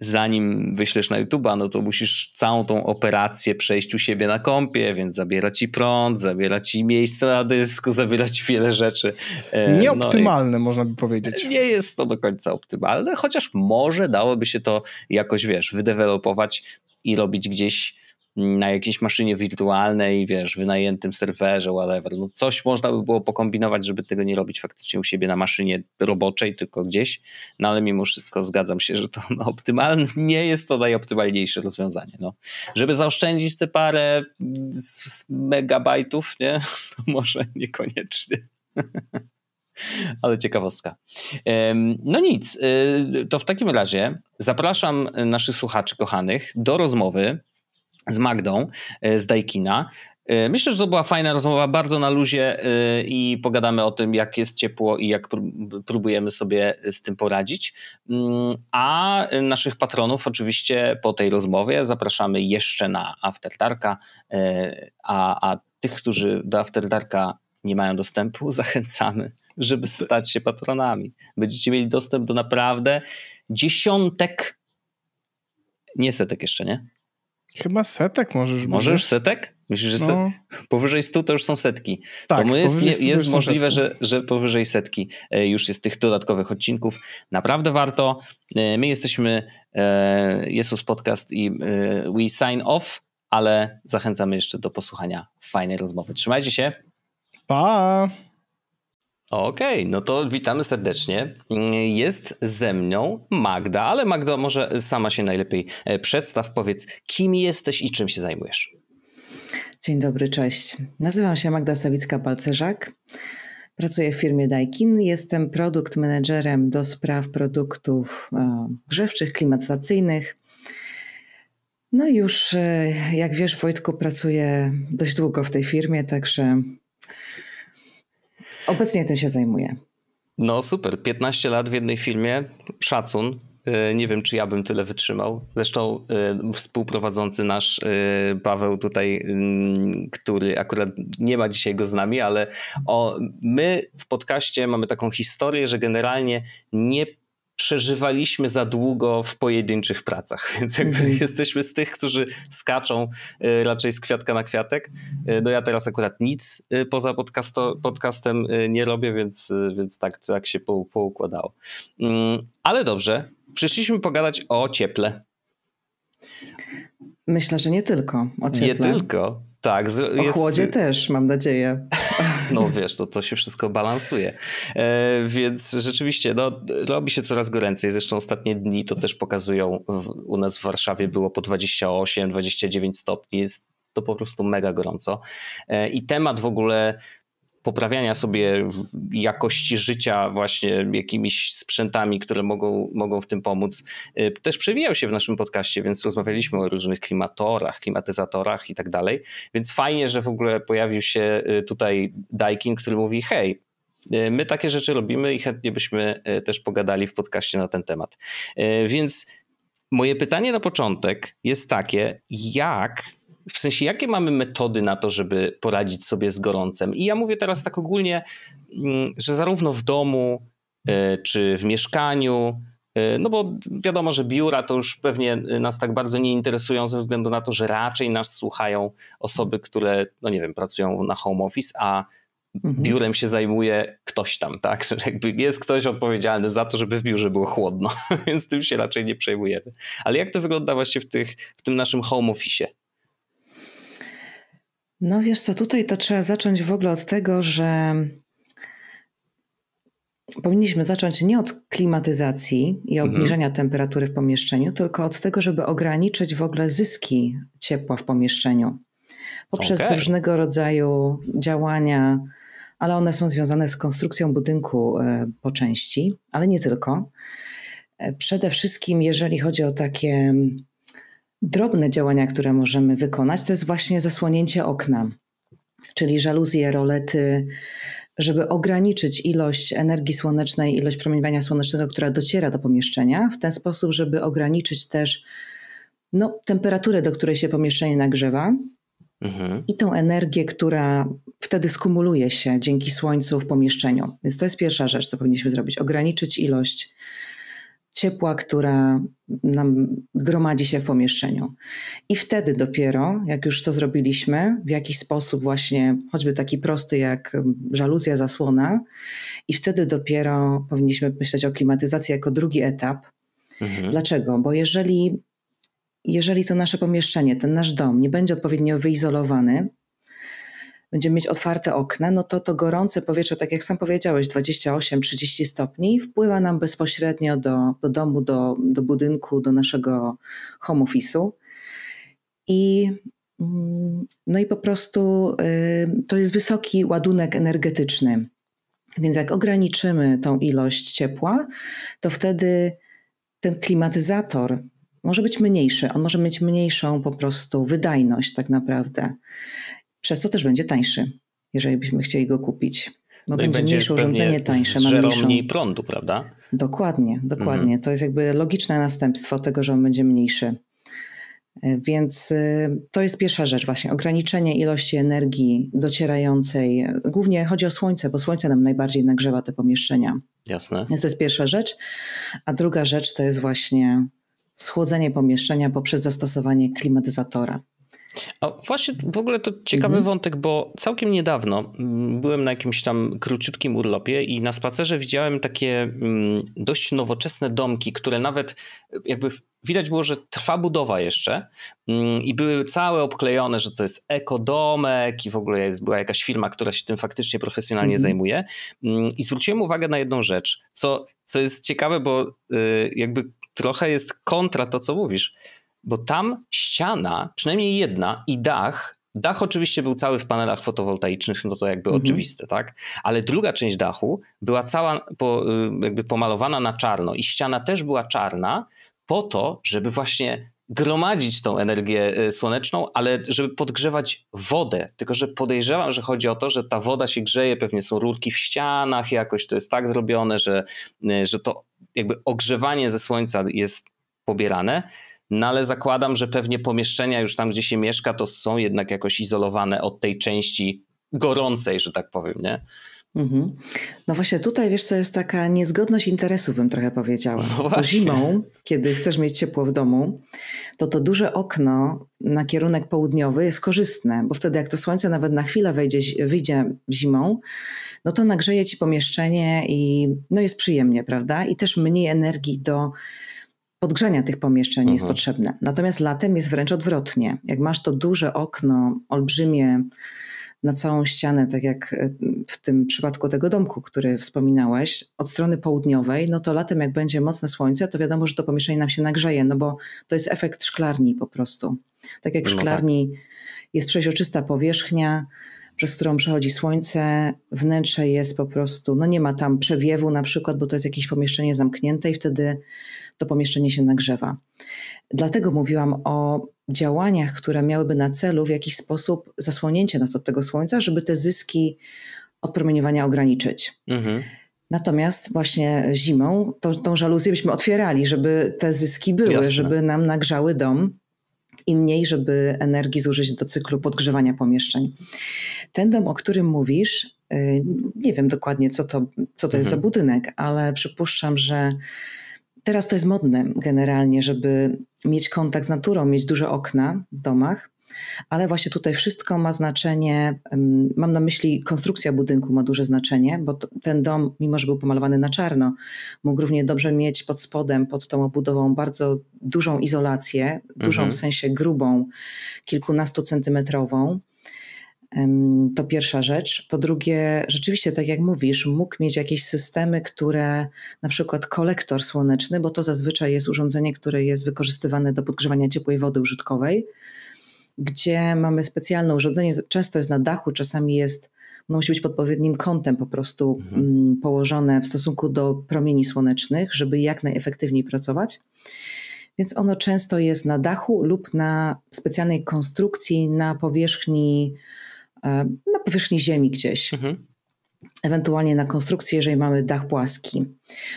zanim wyślesz na YouTube'a, no to musisz całą tą operację przejść u siebie na kompie, więc zabiera ci prąd, zabiera ci miejsce na dysku, zabiera ci wiele rzeczy. E, Nieoptymalne, no można by powiedzieć. Nie jest to do końca optymalne, chociaż może dałoby się to jakoś, wiesz, wydevelopować i robić gdzieś na jakiejś maszynie wirtualnej, wiesz, wynajętym serwerze, whatever. No coś można by było pokombinować, żeby tego nie robić faktycznie u siebie na maszynie roboczej, tylko gdzieś, no ale mimo wszystko zgadzam się, że to no, optymalne nie jest to najoptymalniejsze rozwiązanie. No. Żeby zaoszczędzić te parę megabajtów, nie? Może niekoniecznie. Ale ciekawostka. No nic, y, to w takim razie zapraszam naszych słuchaczy kochanych do rozmowy z Magdą e, z Dajkina. E, myślę, że to była fajna rozmowa, bardzo na luzie e, i pogadamy o tym, jak jest ciepło i jak próbujemy sobie z tym poradzić. Mm, a naszych patronów oczywiście po tej rozmowie zapraszamy jeszcze na After Darka, a, a tych, którzy do After Darka nie mają dostępu, zachęcamy, żeby stać się patronami. Będziecie mieli dostęp do naprawdę dziesiątek, nie setek jeszcze, nie? Chyba setek możesz. Może już setek? Myślisz, że no. powyżej 100 to już są setki. Tak, to jest, jest możliwe, że, że powyżej setki e, już jest tych dodatkowych odcinków. Naprawdę warto. E, my jesteśmy e, Jesus Podcast i we sign off, ale zachęcamy jeszcze do posłuchania fajnej rozmowy. Trzymajcie się. Pa! Okej, okay, no to witamy serdecznie. Jest ze mną Magda, ale Magda może sama się najlepiej e, przedstaw, powiedz kim jesteś i czym się zajmujesz. Dzień dobry, cześć. Nazywam się Magda Sawicka-Balcerzak. Pracuję w firmie Daikin. Jestem produkt menedżerem do spraw produktów e, grzewczych, klimatyzacyjnych. No i już, e, jak wiesz, Wojtku, pracuję dość długo w tej firmie, także Obecnie tym się zajmuję. No super, 15 lat w jednej filmie, szacun. Y, nie wiem, czy ja bym tyle wytrzymał. Zresztą y, współprowadzący nasz y, Paweł tutaj, który akurat nie ma dzisiaj go z nami, ale o, my w podcaście mamy taką historię, że generalnie nie przeżywaliśmy za długo w pojedynczych pracach, więc jakby mm. jesteśmy z tych, którzy skaczą y, raczej z kwiatka na kwiatek. Y, no ja teraz akurat nic y, poza podcasto, podcastem nie robię, więc, więc tak, tak się po, poukładało. Mm, ale dobrze, przyszliśmy pogadać o cieple. Myślę, że nie tylko o cieple. Nie tylko. Tak, z, o jest... chłodzie też, mam nadzieję. No wiesz, to, to się wszystko balansuje. E, więc rzeczywiście no, robi się coraz goręcej. Zresztą ostatnie dni to też pokazują. W, u nas w Warszawie było po 28, 29 stopni. Jest to po prostu mega gorąco. E, I temat w ogóle poprawiania sobie jakości życia właśnie jakimiś sprzętami, które mogą, mogą w tym pomóc, y, też przewijał się w naszym podcaście, więc rozmawialiśmy o różnych klimatorach, klimatyzatorach i tak dalej. Więc fajnie, że w ogóle pojawił się y, tutaj Daikin, który mówi: Hej, y, my takie rzeczy robimy i chętnie byśmy też pogadali w podcaście na ten temat. Więc moje pytanie na początek jest takie: jak w sensie, jakie mamy metody na to, żeby poradzić sobie z gorącem? I ja mówię teraz tak ogólnie, mm, że zarówno w domu, e, czy w mieszkaniu, e, no bo wiadomo, że biura to już pewnie nas tak bardzo nie interesują ze względu na to, że raczej nas słuchają osoby, które, no nie wiem, pracują na home office, a mhm. biurem się zajmuje ktoś tam, tak? Że jakby jest ktoś odpowiedzialny za to, żeby w biurze było chłodno, więc tym się raczej nie przejmujemy. Ale jak to wygląda właśnie w, tych, w tym naszym home office? No wiesz co, tutaj to trzeba zacząć w ogóle od tego, że powinniśmy zacząć nie od klimatyzacji i obniżenia mhm. temperatury w pomieszczeniu, tylko od tego, żeby ograniczyć w ogóle zyski ciepła w pomieszczeniu poprzez okay. różnego rodzaju działania, ale one są związane z konstrukcją budynku e, po części, ale nie tylko. E, przede wszystkim, jeżeli chodzi o takie Drobne działania, które możemy wykonać, to jest właśnie zasłonięcie okna, czyli żaluzje, rolety, żeby ograniczyć ilość energii słonecznej, ilość promieniowania słonecznego, która dociera do pomieszczenia, w ten sposób, żeby ograniczyć też no, temperaturę, do której się pomieszczenie nagrzewa. mhm. i tą energię, która wtedy skumuluje się dzięki słońcu w pomieszczeniu. Więc to jest pierwsza rzecz, co powinniśmy zrobić: ograniczyć ilość ciepła, która nam gromadzi się w pomieszczeniu. I wtedy dopiero, jak już to zrobiliśmy, w jakiś sposób właśnie, choćby taki prosty jak żaluzja, zasłona, i wtedy dopiero powinniśmy myśleć o klimatyzacji jako drugi etap. Mhm. Dlaczego? Bo jeżeli, jeżeli to nasze pomieszczenie, ten nasz dom nie będzie odpowiednio wyizolowany, będziemy mieć otwarte okna, no to to gorące powietrze, tak jak sam powiedziałeś, 28-30 stopni, wpływa nam bezpośrednio do, do domu, do, do budynku, do naszego home office'u. I, mm, no i po prostu y, to jest wysoki ładunek energetyczny. Więc jak ograniczymy tą ilość ciepła, to wtedy ten klimatyzator może być mniejszy, on może mieć mniejszą po prostu wydajność tak naprawdę przez co też będzie tańszy, jeżeli byśmy chcieli go kupić. Bo no będzie, będzie mniejsze urządzenie, tańsze. Ma mniejszą... mniej prądu, prawda? Dokładnie, dokładnie. Mhm. To jest jakby logiczne następstwo tego, że on będzie mniejszy. E, więc e, to jest pierwsza rzecz, właśnie ograniczenie ilości energii docierającej. Głównie chodzi o słońce, bo słońce nam najbardziej nagrzewa te pomieszczenia. Jasne. Więc to jest pierwsza rzecz. A druga rzecz to jest właśnie schłodzenie pomieszczenia poprzez zastosowanie klimatyzatora. A właśnie w ogóle to ciekawy mhm. wątek, bo całkiem niedawno mm, byłem na jakimś tam króciutkim urlopie i na spacerze widziałem takie mm, dość nowoczesne domki, które nawet jakby widać było, że trwa budowa jeszcze mm, i były całe obklejone, że to jest ekodomek i w ogóle jest, była jakaś firma, która się tym faktycznie profesjonalnie mhm. zajmuje. I zwróciłem uwagę na jedną rzecz, co, co jest ciekawe, bo y, jakby trochę jest kontra to, co mówisz bo tam ściana, przynajmniej jedna i dach, dach oczywiście był cały w panelach fotowoltaicznych, no to jakby mhm. oczywiste, tak? Ale druga część dachu była cała po, y, jakby pomalowana na czarno i ściana też była czarna po to, żeby właśnie gromadzić tą energię y, słoneczną, ale żeby podgrzewać wodę. Tylko, że podejrzewam, że chodzi o to, że ta woda się grzeje, pewnie są rurki w ścianach, jakoś to jest tak zrobione, że, y, że to jakby ogrzewanie ze słońca jest pobierane. No ale zakładam, że pewnie pomieszczenia już tam, gdzie się mieszka, to są jednak jakoś izolowane od tej części gorącej, że tak powiem, nie? Mhm. No właśnie tutaj, wiesz co, jest taka niezgodność interesów, bym trochę powiedziała. No Bo zimą, kiedy chcesz mieć ciepło w domu, to to duże okno na kierunek południowy jest korzystne, bo wtedy jak to słońce nawet na chwilę wejdzie, wyjdzie zimą, no to nagrzeje ci pomieszczenie i no jest przyjemnie, prawda? I też mniej energii do podgrzania tych pomieszczeń mhm. jest potrzebne. Natomiast latem jest wręcz odwrotnie. Jak masz to duże okno, olbrzymie na całą ścianę, tak jak e, w tym przypadku tego domku, który wspominałeś, od strony południowej, no to latem jak będzie mocne słońce, to wiadomo, że to pomieszczenie nam się nagrzeje, no bo to jest efekt szklarni po prostu. Tak jak w no tak. szklarni jest przeźroczysta powierzchnia, przez którą przechodzi słońce, wnętrze jest po prostu, no nie ma tam przewiewu na przykład, bo to jest jakieś pomieszczenie zamknięte i wtedy to pomieszczenie się nagrzewa. Dlatego mówiłam o działaniach, które miałyby na celu w jakiś sposób zasłonięcie nas od tego słońca, żeby te zyski od promieniowania ograniczyć. Mhm. Natomiast właśnie zimą to, tą żaluzję byśmy otwierali, żeby te zyski były, Jasne. żeby nam nagrzały dom i mniej, żeby energii zużyć do cyklu podgrzewania pomieszczeń. Ten dom, o którym mówisz, y, nie wiem dokładnie, co to, co to mhm. jest za mhm. budynek, ale przypuszczam, że Teraz to jest modne generalnie, żeby mieć kontakt z naturą, mieć duże okna w domach, ale właśnie tutaj wszystko ma znaczenie. Mam na myśli konstrukcja budynku ma duże znaczenie, bo ten dom, mimo że był pomalowany na czarno, mógł równie dobrze mieć pod spodem, pod tą obudową bardzo dużą izolację, dużą mhm. w sensie grubą, kilkunastu centymetrową to pierwsza rzecz. Po drugie, rzeczywiście, tak jak mówisz, mógł mieć jakieś systemy, które, na przykład kolektor słoneczny, bo to zazwyczaj jest urządzenie, które jest wykorzystywane do podgrzewania ciepłej wody użytkowej, gdzie mamy specjalne urządzenie, często jest na dachu, czasami jest, ono musi być pod odpowiednim kątem po prostu mhm. Mm, położone w stosunku do promieni słonecznych, żeby jak najefektywniej pracować. Więc ono często jest na dachu lub na specjalnej konstrukcji na powierzchni E, na powierzchni ziemi gdzieś. Mhm. Ewentualnie na konstrukcję, jeżeli mamy dach płaski.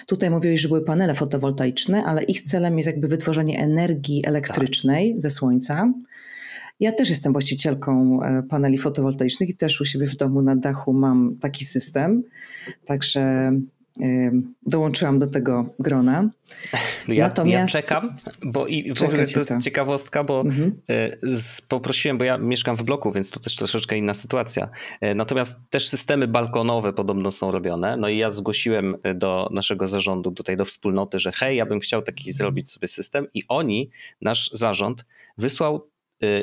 Tutaj mówiłeś, że były panele fotowoltaiczne, ale ich celem jest jakby wytworzenie energii elektrycznej tak. ze słońca. Ja też jestem właścicielką e, paneli fotowoltaicznych i też u siebie w domu na dachu mam taki system. Także dołączyłam do tego grona. No ja, Natomiast... ja czekam, bo i w ogóle to jest to. ciekawostka, bo mhm. E, z, poprosiłem, bo ja mieszkam w bloku, więc to też troszeczkę inna sytuacja. E, natomiast też systemy balkonowe podobno są robione. No i ja zgłosiłem e, do naszego zarządu, tutaj do wspólnoty, że hej, ja bym chciał taki zrobić sobie system i oni, nasz zarząd, wysłał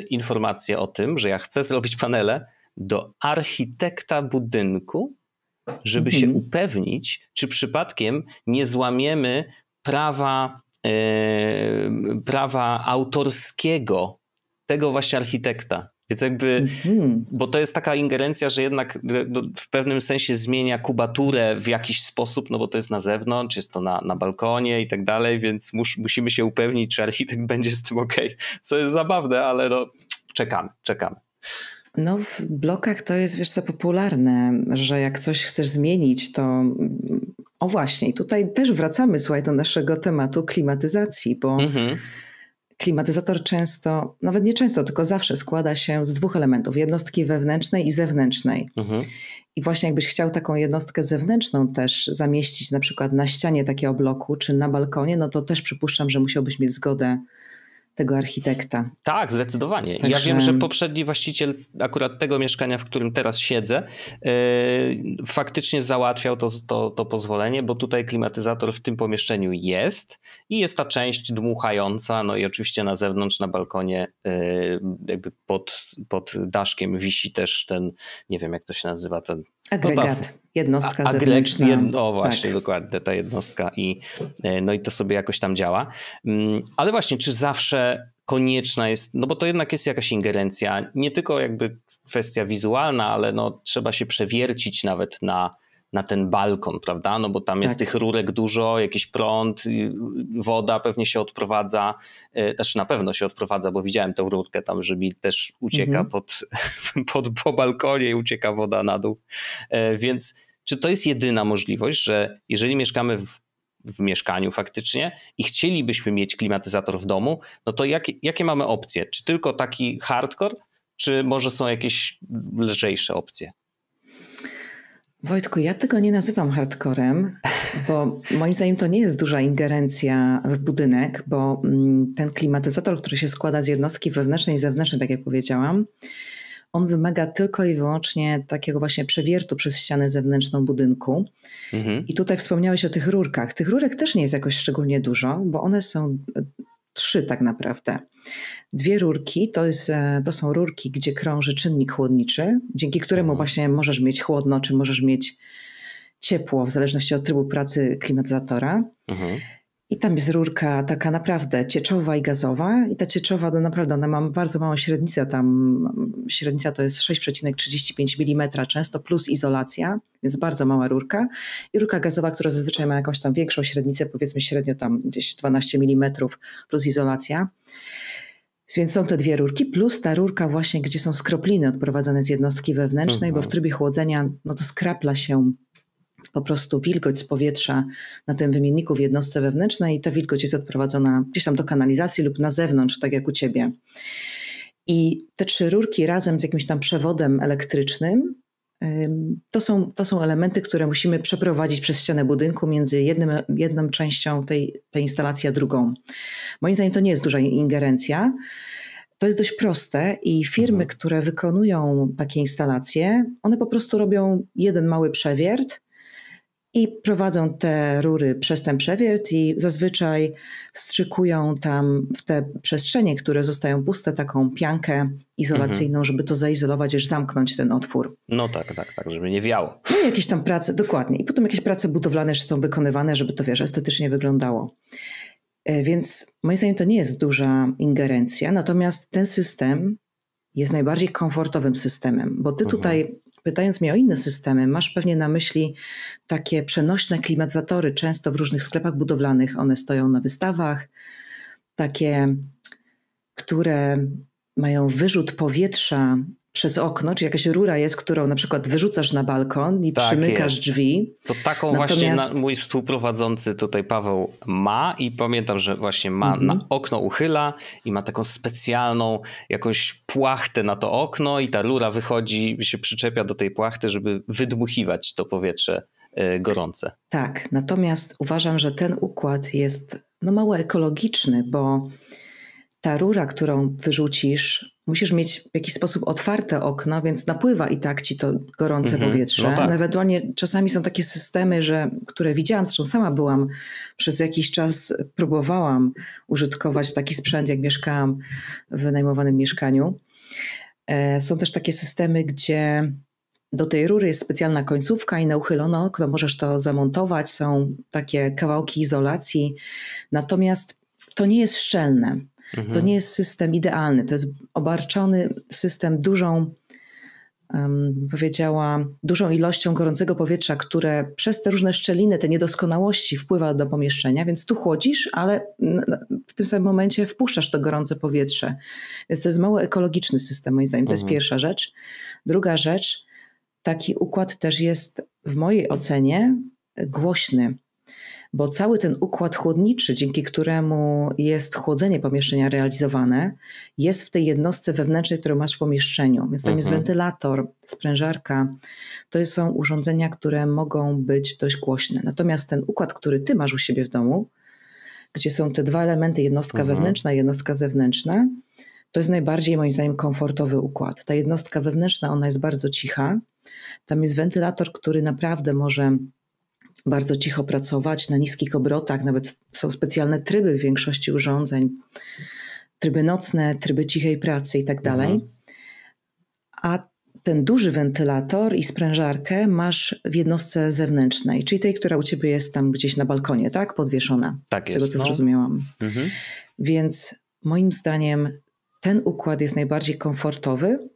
informację o tym, że ja chcę zrobić panele do architekta budynku, żeby mhm. się upewnić, czy przypadkiem nie złamiemy prawa, e, prawa autorskiego tego właśnie architekta. Więc jakby, mhm. bo to jest taka ingerencja, że jednak no, w pewnym sensie zmienia kubaturę w jakiś sposób, no bo to jest na zewnątrz, jest to na, na balkonie i tak dalej, więc mus, musimy się upewnić, czy architekt będzie z tym ok. Co jest zabawne, ale no czekamy, czekamy. No, w blokach to jest, wiesz co, popularne, że jak coś chcesz zmienić, to o właśnie, tutaj też wracamy, słuchaj, do naszego tematu klimatyzacji, bo mhm. Klimatyzator często, nawet nie często, tylko zawsze składa się z dwóch elementów, jednostki wewnętrznej i zewnętrznej. Mhm. I właśnie jakbyś chciał taką jednostkę zewnętrzną też zamieścić na przykład na ścianie takiego bloku, czy na balkonie, no to też przypuszczam, że musiałbyś mieć zgodę tego architekta. Tak, zdecydowanie. Także... Ja wiem, że poprzedni właściciel akurat tego mieszkania, w którym teraz siedzę, yy, faktycznie załatwiał to, to, to pozwolenie, bo tutaj klimatyzator w tym pomieszczeniu jest i jest ta część dmuchająca, no i oczywiście na zewnątrz, na balkonie, yy, jakby pod, pod daszkiem wisi też ten, nie wiem jak to się nazywa, ten Agregat, jednostka A, zewnętrzna. Jed, o właśnie, tak. dokładnie, ta jednostka i e, no i to sobie jakoś tam działa. Mm, ale właśnie, czy zawsze konieczna jest, no bo to jednak jest jakaś ingerencja, nie tylko jakby kwestia wizualna, ale no trzeba się przewiercić nawet na na ten balkon, prawda? No bo tam tak. jest tych rurek dużo, jakiś prąd, y, woda pewnie się odprowadza, y, też na pewno się odprowadza, bo widziałem tę rurkę tam, że mi też ucieka mhm. pod, pod, po balkonie i ucieka woda na dół. E, więc czy to jest jedyna możliwość, że jeżeli mieszkamy w, w mieszkaniu faktycznie i chcielibyśmy mieć klimatyzator w domu, no to jak, jakie mamy opcje? Czy tylko taki hardcore, czy może są jakieś lżejsze opcje? Wojtku, ja tego nie nazywam hardcorem, bo moim zdaniem to nie jest duża ingerencja w budynek, bo mm, ten klimatyzator, który się składa z jednostki wewnętrznej i zewnętrznej, tak jak powiedziałam, on wymaga tylko i wyłącznie takiego właśnie przewiertu przez ścianę zewnętrzną budynku. Mhm. I tutaj wspomniałeś o tych rurkach. Tych rurek też nie jest jakoś szczególnie dużo, bo one są trzy tak naprawdę. Dwie rurki to, jest, e, to są rurki, gdzie krąży czynnik chłodniczy, dzięki któremu mhm. właśnie możesz mieć chłodno, czy możesz mieć ciepło, w zależności od trybu pracy klimatyzatora. Mhm. I tam jest rurka taka naprawdę cieczowa i gazowa. I ta cieczowa, no naprawdę, ona ma bardzo małą średnicę. Tam średnica to jest 6,35 mm często plus izolacja, więc bardzo mała rurka. I rurka gazowa, która zazwyczaj ma jakąś tam większą średnicę, powiedzmy średnio tam gdzieś 12 mm plus izolacja. Więc są te dwie rurki, plus ta rurka właśnie, gdzie są skropliny odprowadzane z jednostki wewnętrznej, mhm. bo w trybie chłodzenia no to skrapla się po prostu wilgoć z powietrza na tym wymienniku w jednostce wewnętrznej i ta wilgoć jest odprowadzona gdzieś tam do kanalizacji lub na zewnątrz, tak jak u ciebie. I te trzy rurki razem z jakimś tam przewodem elektrycznym to są, to są elementy, które musimy przeprowadzić przez ścianę budynku między jednym, jedną częścią tej, tej instalacji a drugą. Moim zdaniem to nie jest duża ingerencja. To jest dość proste i firmy, mhm. które wykonują takie instalacje, one po prostu robią jeden mały przewiert i prowadzą te rury przez ten przewiert i zazwyczaj wstrzykują tam w te przestrzenie, które zostają puste, taką piankę izolacyjną, mhm. żeby to zaizolować, już zamknąć ten otwór. No tak, tak, tak, żeby nie wiało. No i jakieś tam prace, dokładnie. I potem jakieś prace budowlane jeszcze są wykonywane, żeby to, wiesz, estetycznie wyglądało. E, więc moim zdaniem to nie jest duża ingerencja, natomiast ten system jest najbardziej komfortowym systemem, bo ty mhm. Pytając mnie o inne systemy, masz pewnie na myśli takie przenośne klimatyzatory, często w różnych sklepach budowlanych. One stoją na wystawach, takie, które mają wyrzut powietrza przez okno, czy jakaś rura jest, którą na przykład wyrzucasz na balkon i tak przymykasz jest. drzwi. To taką Natomiast... właśnie mój współprowadzący tutaj Paweł ma i pamiętam, że właśnie ma mhm. na okno uchyla i ma taką specjalną jakąś płachtę na to okno i ta rura wychodzi, się przyczepia do tej płachty, żeby wydmuchiwać to powietrze e, gorące. Tak, natomiast uważam, że ten układ jest no mało ekologiczny, bo ta rura, którą wyrzucisz, musisz mieć w jakiś sposób otwarte okno, więc napływa i tak ci to gorące mhm, powietrze. No tak. Ewentualnie czasami są takie systemy, że, które widziałam, zresztą sama byłam przez jakiś czas, próbowałam użytkować taki sprzęt, jak mieszkałam w wynajmowanym mieszkaniu. E, są też takie systemy, gdzie do tej rury jest specjalna końcówka i na uchylone okno możesz to zamontować. Są takie kawałki izolacji. Natomiast to nie jest szczelne. Mhm. To nie jest system idealny, to jest obarczony system dużą, um, powiedziała, dużą ilością gorącego powietrza, które przez te różne szczeliny, te niedoskonałości wpływa do pomieszczenia, więc tu chłodzisz, ale w tym samym momencie wpuszczasz to gorące powietrze. Więc to jest mało ekologiczny system, moim zdaniem. To mhm. jest pierwsza rzecz. Druga rzecz, taki układ też jest w mojej ocenie głośny bo cały ten układ chłodniczy, dzięki któremu jest chłodzenie pomieszczenia realizowane, jest w tej jednostce wewnętrznej, którą masz w pomieszczeniu. Więc tam mhm. jest wentylator, sprężarka. To są urządzenia, które mogą być dość głośne. Natomiast ten układ, który ty masz u siebie w domu, gdzie są te dwa elementy, jednostka mhm. wewnętrzna i jednostka zewnętrzna, to jest najbardziej moim zdaniem komfortowy układ. Ta jednostka wewnętrzna, ona jest bardzo cicha. Tam jest wentylator, który naprawdę może bardzo cicho pracować na niskich obrotach, nawet są specjalne tryby w większości urządzeń, tryby nocne, tryby cichej pracy i tak dalej. Mhm. A ten duży wentylator i sprężarkę masz w jednostce zewnętrznej, czyli tej, która u ciebie jest tam gdzieś na balkonie, tak? Podwieszona. Tak z jest. tego, co no. zrozumiałam. Mhm. Więc moim zdaniem ten układ jest najbardziej komfortowy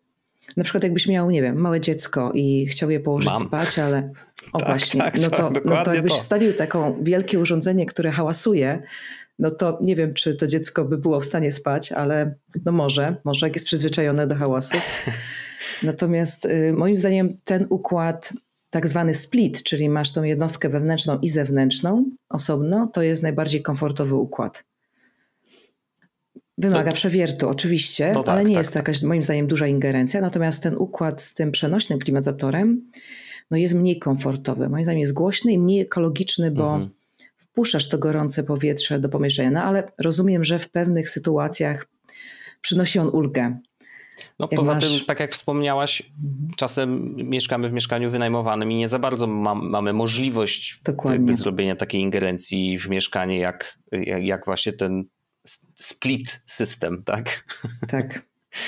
na przykład jakbyś miał, nie wiem, małe dziecko i chciał je położyć Mam. spać, ale o tak, właśnie, tak, no, to, tak, no to jakbyś to. wstawił taką wielkie urządzenie, które hałasuje, no to nie wiem, czy to dziecko by było w stanie spać, ale no może, może jak jest przyzwyczajone do hałasu. Natomiast y, moim zdaniem ten układ tak zwany split, czyli masz tą jednostkę wewnętrzną i zewnętrzną osobno, to jest najbardziej komfortowy układ. Wymaga to, przewiertu, oczywiście, no tak, ale nie tak, jest to jakaś, moim zdaniem, duża ingerencja. Natomiast ten układ z tym przenośnym klimatyzatorem no jest mniej komfortowy. Moim zdaniem jest głośny i mniej ekologiczny, bo mhm. wpuszczasz to gorące powietrze do pomieszczenia. No ale rozumiem, że w pewnych sytuacjach przynosi on ulgę. No jak poza masz... tym, tak jak wspomniałaś, mhm. czasem mieszkamy w mieszkaniu wynajmowanym i nie za bardzo mamy możliwość zrobienia takiej ingerencji w mieszkanie, jak, jak, jak właśnie ten split system, tak? Tak.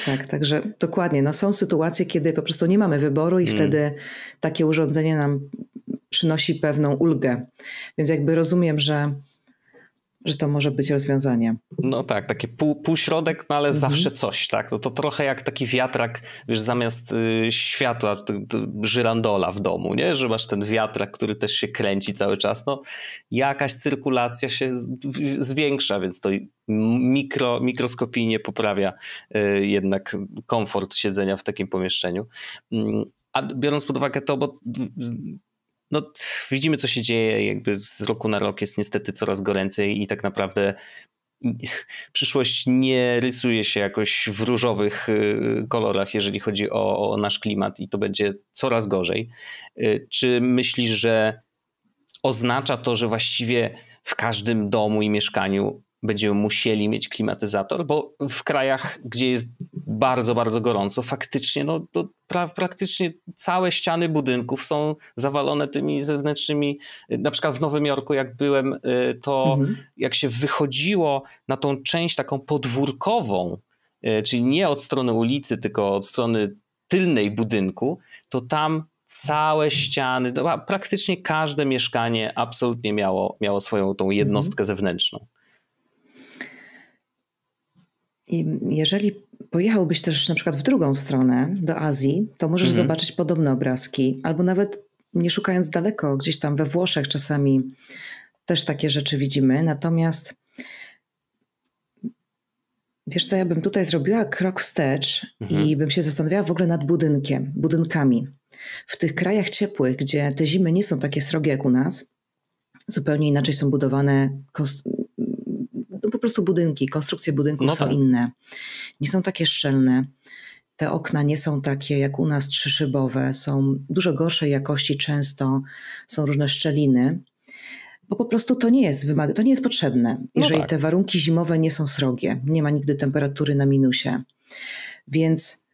Tak, także dokładnie. No są sytuacje, kiedy po prostu nie mamy wyboru i mm. wtedy takie urządzenie nam przynosi pewną ulgę. Więc jakby rozumiem, że że to może być rozwiązanie. No tak, taki pół, półśrodek, no ale mhm. zawsze coś, tak? No to trochę jak taki wiatrak, wiesz, zamiast y, światła, żyrandola w domu, nie? Że masz ten wiatrak, który też się kręci cały czas, no jakaś cyrkulacja się z, w, zwiększa, więc to mikro, mikroskopijnie poprawia y, jednak komfort siedzenia w takim pomieszczeniu. Y, a biorąc pod uwagę to, bo no, widzimy, co się dzieje, jakby z roku na rok jest niestety coraz goręcej i tak naprawdę przyszłość nie rysuje się jakoś w różowych y, kolorach, jeżeli chodzi o, o nasz klimat, i to będzie coraz gorzej. Y, czy myślisz, że oznacza to, że właściwie w każdym domu i mieszkaniu będziemy musieli mieć klimatyzator, bo w krajach, gdzie jest bardzo, bardzo gorąco, faktycznie no, pra praktycznie całe ściany budynków są zawalone tymi zewnętrznymi. Na przykład w Nowym Jorku, jak byłem, y, to mhm. jak się wychodziło na tą część taką podwórkową, y, czyli nie od strony ulicy, tylko od strony tylnej budynku, to tam całe ściany, praktycznie każde mieszkanie absolutnie miało, miało swoją tą jednostkę mhm. zewnętrzną. I jeżeli pojechałbyś też na przykład w drugą stronę, do Azji, to możesz mhm. zobaczyć podobne obrazki, albo nawet nie szukając daleko, gdzieś tam we Włoszech czasami też takie rzeczy widzimy. Natomiast Wiesz co, ja bym tutaj zrobiła krok wstecz mhm. i bym się zastanawiała w ogóle nad budynkiem, budynkami. W tych krajach ciepłych, gdzie te zimy nie są takie srogie jak u nas, zupełnie inaczej są budowane no po prostu budynki, konstrukcje budynków no tak. są inne. Nie są takie szczelne. Te okna nie są takie jak u nas trzyszybowe, są dużo gorszej jakości często, są różne szczeliny bo po prostu to nie jest wymaga, to nie jest potrzebne, no jeżeli no tak. te warunki zimowe nie są srogie, nie ma nigdy temperatury na minusie. Więc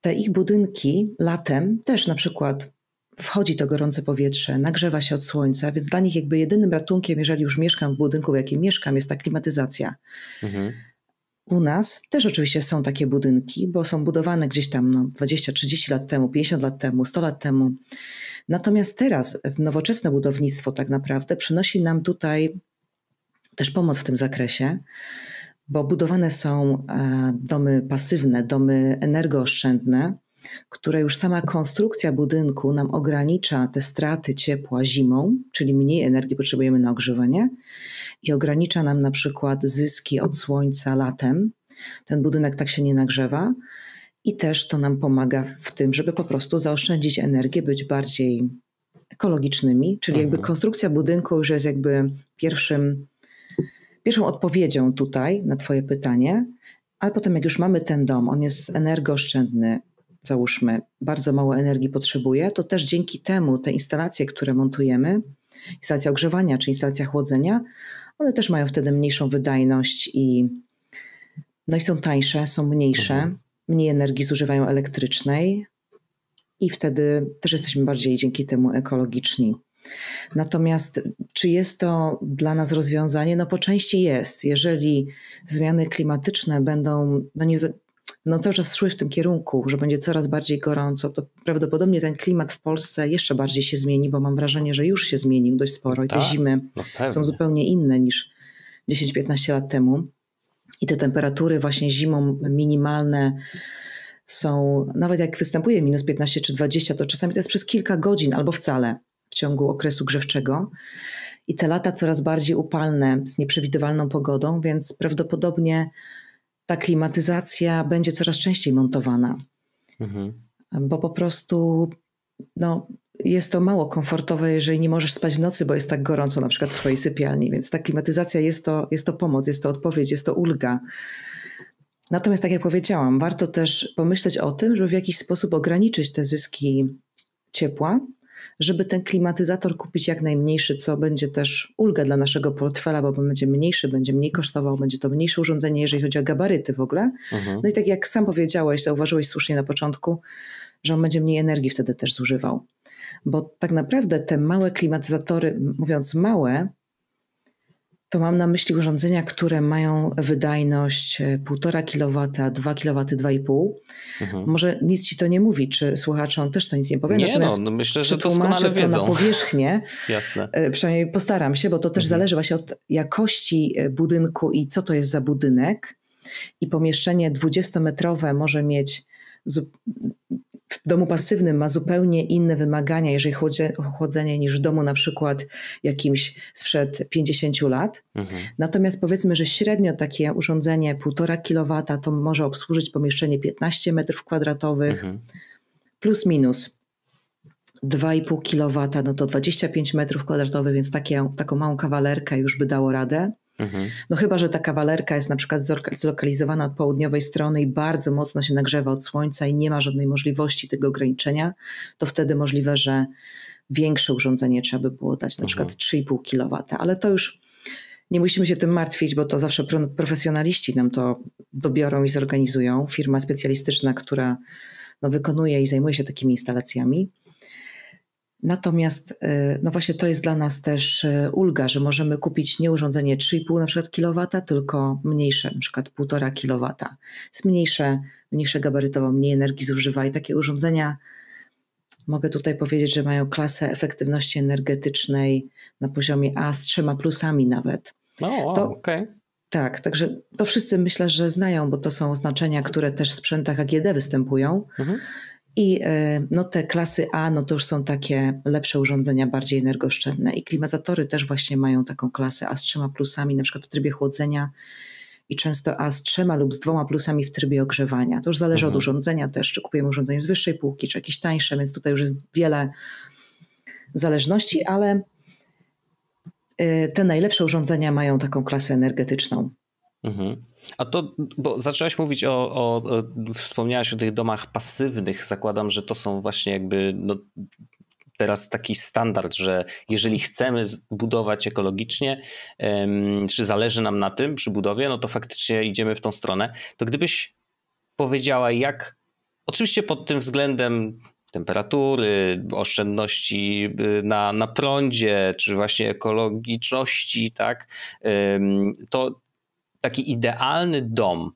te ich budynki latem też na przykład wchodzi to gorące powietrze, nagrzewa się od słońca, więc dla nich jakby jedynym ratunkiem, jeżeli już mieszkam w budynku, w jakim mieszkam, jest ta klimatyzacja. Mhm. U nas też oczywiście są takie budynki, bo są budowane gdzieś tam no, 20-30 lat temu, 50 lat temu, 100 lat temu. Natomiast teraz nowoczesne budownictwo tak naprawdę przynosi nam tutaj też pomoc w tym zakresie, bo budowane są e, domy pasywne, domy energooszczędne, które już sama konstrukcja budynku nam ogranicza te straty ciepła zimą, czyli mniej energii potrzebujemy na ogrzewanie i ogranicza nam na przykład zyski od słońca latem. Ten budynek tak się nie nagrzewa i też to nam pomaga w tym, żeby po prostu zaoszczędzić energię, być bardziej ekologicznymi, czyli jakby mhm. konstrukcja budynku już jest jakby pierwszym, pierwszą odpowiedzią tutaj na Twoje pytanie, ale potem jak już mamy ten dom, on jest energooszczędny, załóżmy, bardzo mało energii potrzebuje, to też dzięki temu te instalacje, które montujemy, instalacja ogrzewania czy instalacja chłodzenia, one też mają wtedy mniejszą wydajność i, no i są tańsze, są mniejsze, mhm. mniej energii zużywają elektrycznej i wtedy też jesteśmy bardziej dzięki temu ekologiczni. Natomiast czy jest to dla nas rozwiązanie? No po części jest. Jeżeli zmiany klimatyczne będą, no nie, no cały czas szły w tym kierunku, że będzie coraz bardziej gorąco, to prawdopodobnie ten klimat w Polsce jeszcze bardziej się zmieni, bo mam wrażenie, że już się zmienił dość sporo i te tak, zimy no są zupełnie inne niż 10-15 lat temu. I te temperatury właśnie zimą minimalne są, nawet jak występuje minus 15 czy 20, to czasami to jest przez kilka godzin albo wcale w ciągu okresu grzewczego. I te lata coraz bardziej upalne z nieprzewidywalną pogodą, więc prawdopodobnie ta klimatyzacja będzie coraz częściej montowana. Mhm. Bo po prostu no, jest to mało komfortowe, jeżeli nie możesz spać w nocy, bo jest tak gorąco, na przykład w Twojej sypialni. Więc ta klimatyzacja jest to, jest to pomoc, jest to odpowiedź, jest to ulga. Natomiast, tak jak powiedziałam, warto też pomyśleć o tym, żeby w jakiś sposób ograniczyć te zyski ciepła, żeby ten klimatyzator kupić jak najmniejszy, co będzie też ulga dla naszego portfela, bo będzie mniejszy, będzie mniej kosztował, będzie to mniejsze urządzenie, jeżeli chodzi o gabaryty w ogóle. Mhm. No i tak jak sam powiedziałeś, zauważyłeś słusznie na początku, że on będzie mniej energii wtedy też zużywał. Bo tak naprawdę te małe klimatyzatory, mówiąc małe, to mam na myśli urządzenia, które mają wydajność 1,5 kW, 2 kW, 2,5. Mhm. Może nic ci to nie mówi, czy słuchaczom też to nic nie powie. Nie, Natomiast no, no myślę, że doskonale wiedzą. to na powierzchnię. Jasne. E, przynajmniej postaram się, bo to też mhm. zależy właśnie od jakości e, budynku i co to jest za budynek. I pomieszczenie 20-metrowe może mieć w domu pasywnym ma zupełnie inne wymagania, jeżeli chodzi o chłodzenie, niż w domu na przykład jakimś sprzed 50 lat. Mhm. Natomiast powiedzmy, że średnio takie urządzenie 1,5 kW to może obsłużyć pomieszczenie 15 m2 mhm. plus minus. 2,5 kW no to 25 m2, więc takie, taką małą kawalerkę już by dało radę. Mhm. No chyba, że ta kawalerka jest na przykład zlokalizowana od południowej strony i bardzo mocno się nagrzewa od słońca i nie ma żadnej możliwości tego ograniczenia, to wtedy możliwe, że większe urządzenie trzeba by było dać, na mhm. przykład 3,5 kW, ale to już nie musimy się tym martwić, bo to zawsze profesjonaliści nam to dobiorą i zorganizują. Firma specjalistyczna, która no, wykonuje i zajmuje się takimi instalacjami. Natomiast y, no właśnie to jest dla nas też y, ulga, że możemy kupić nie urządzenie 3,5 na przykład kilowata, tylko mniejsze, na przykład 1,5 kilowata. Jest mniejsze, mniejsze gabarytowo, mniej energii zużywa i takie urządzenia mogę tutaj powiedzieć, że mają klasę efektywności energetycznej na poziomie A z trzema plusami nawet. No, to, okay. Tak, także to wszyscy myślę, że znają, bo to są oznaczenia, które też w sprzętach AGD występują. Mhm. I e, no, te klasy A, no to już są takie lepsze urządzenia, bardziej energooszczędne. I klimatyzatory też właśnie mają taką klasę A z trzema plusami, na przykład w trybie chłodzenia. i często A z trzema lub z dwoma plusami w trybie ogrzewania. To już zależy mhm. od urządzenia też, czy kupujemy urządzenie z wyższej półki, czy jakieś tańsze, więc tutaj już jest wiele zależności, ale y, te najlepsze urządzenia mają taką klasę energetyczną. Mhm. A to, bo zaczęłaś mówić o, o, o, wspomniałaś o tych domach pasywnych. Zakładam, że to są właśnie jakby no, teraz taki standard, że jeżeli chcemy budować ekologicznie, czy zależy nam na tym przy budowie, no to faktycznie idziemy w tą stronę. To gdybyś powiedziała, jak, oczywiście pod tym względem temperatury, oszczędności y, na, na prądzie, czy właśnie ekologiczności, tak, to taki idealny dom,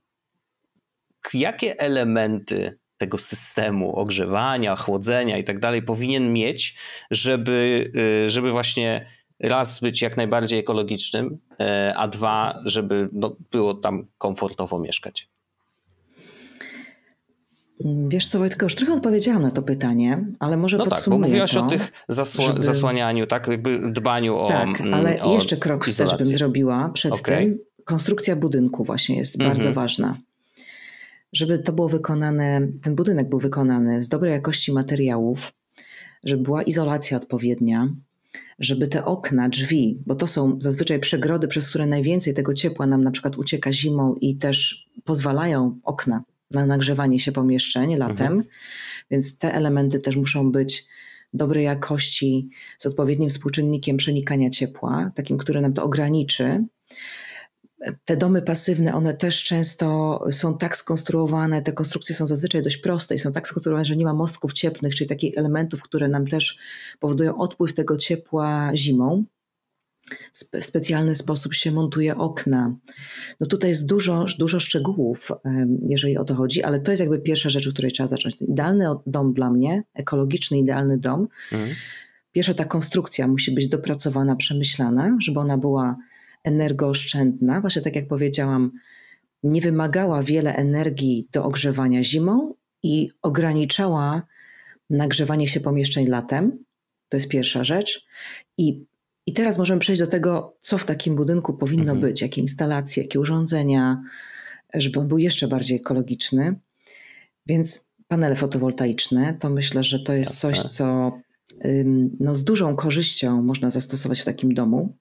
jakie elementy tego systemu ogrzewania, chłodzenia i tak dalej powinien mieć, żeby, y, żeby właśnie raz być jak najbardziej ekologicznym, y, a dwa, żeby no, było tam komfortowo mieszkać? Wiesz co, Wojtko, już trochę odpowiedziałam na to pytanie, ale może no podsumuję tak, bo mówiłaś to, o tych zasła żeby... zasłanianiu, tak, jakby dbaniu o Tak, mm, ale o jeszcze krok wstecz bym zrobiła przed okay. tym. Konstrukcja budynku właśnie jest mhm. bardzo ważna żeby to było wykonane, ten budynek był wykonany z dobrej jakości materiałów, żeby była izolacja odpowiednia, żeby te okna, drzwi, bo to są zazwyczaj przegrody, przez które najwięcej tego ciepła nam na przykład ucieka zimą i też pozwalają okna na nagrzewanie się pomieszczeń latem, mhm. więc te elementy też muszą być dobrej jakości, z odpowiednim współczynnikiem przenikania ciepła, takim, który nam to ograniczy te domy pasywne, one też często są tak skonstruowane, te konstrukcje są zazwyczaj dość proste i są tak skonstruowane, że nie ma mostków cieplnych, czyli takich elementów, które nam też powodują odpływ tego ciepła zimą. W specjalny sposób się montuje okna. No tutaj jest dużo, dużo szczegółów, jeżeli o to chodzi, ale to jest jakby pierwsza rzecz, o której trzeba zacząć. Idealny dom dla mnie, ekologiczny, idealny dom. Mhm. Pierwsza ta konstrukcja musi być dopracowana, przemyślana, żeby ona była energooszczędna, właśnie tak jak powiedziałam, nie wymagała wiele energii do ogrzewania zimą i ograniczała nagrzewanie się pomieszczeń latem. To jest pierwsza rzecz. I, i teraz możemy przejść do tego, co w takim budynku powinno mhm. być, jakie instalacje, jakie urządzenia, żeby on był jeszcze bardziej ekologiczny. Więc panele fotowoltaiczne to myślę, że to jest Jasne. coś, co no, z dużą korzyścią można zastosować w takim domu.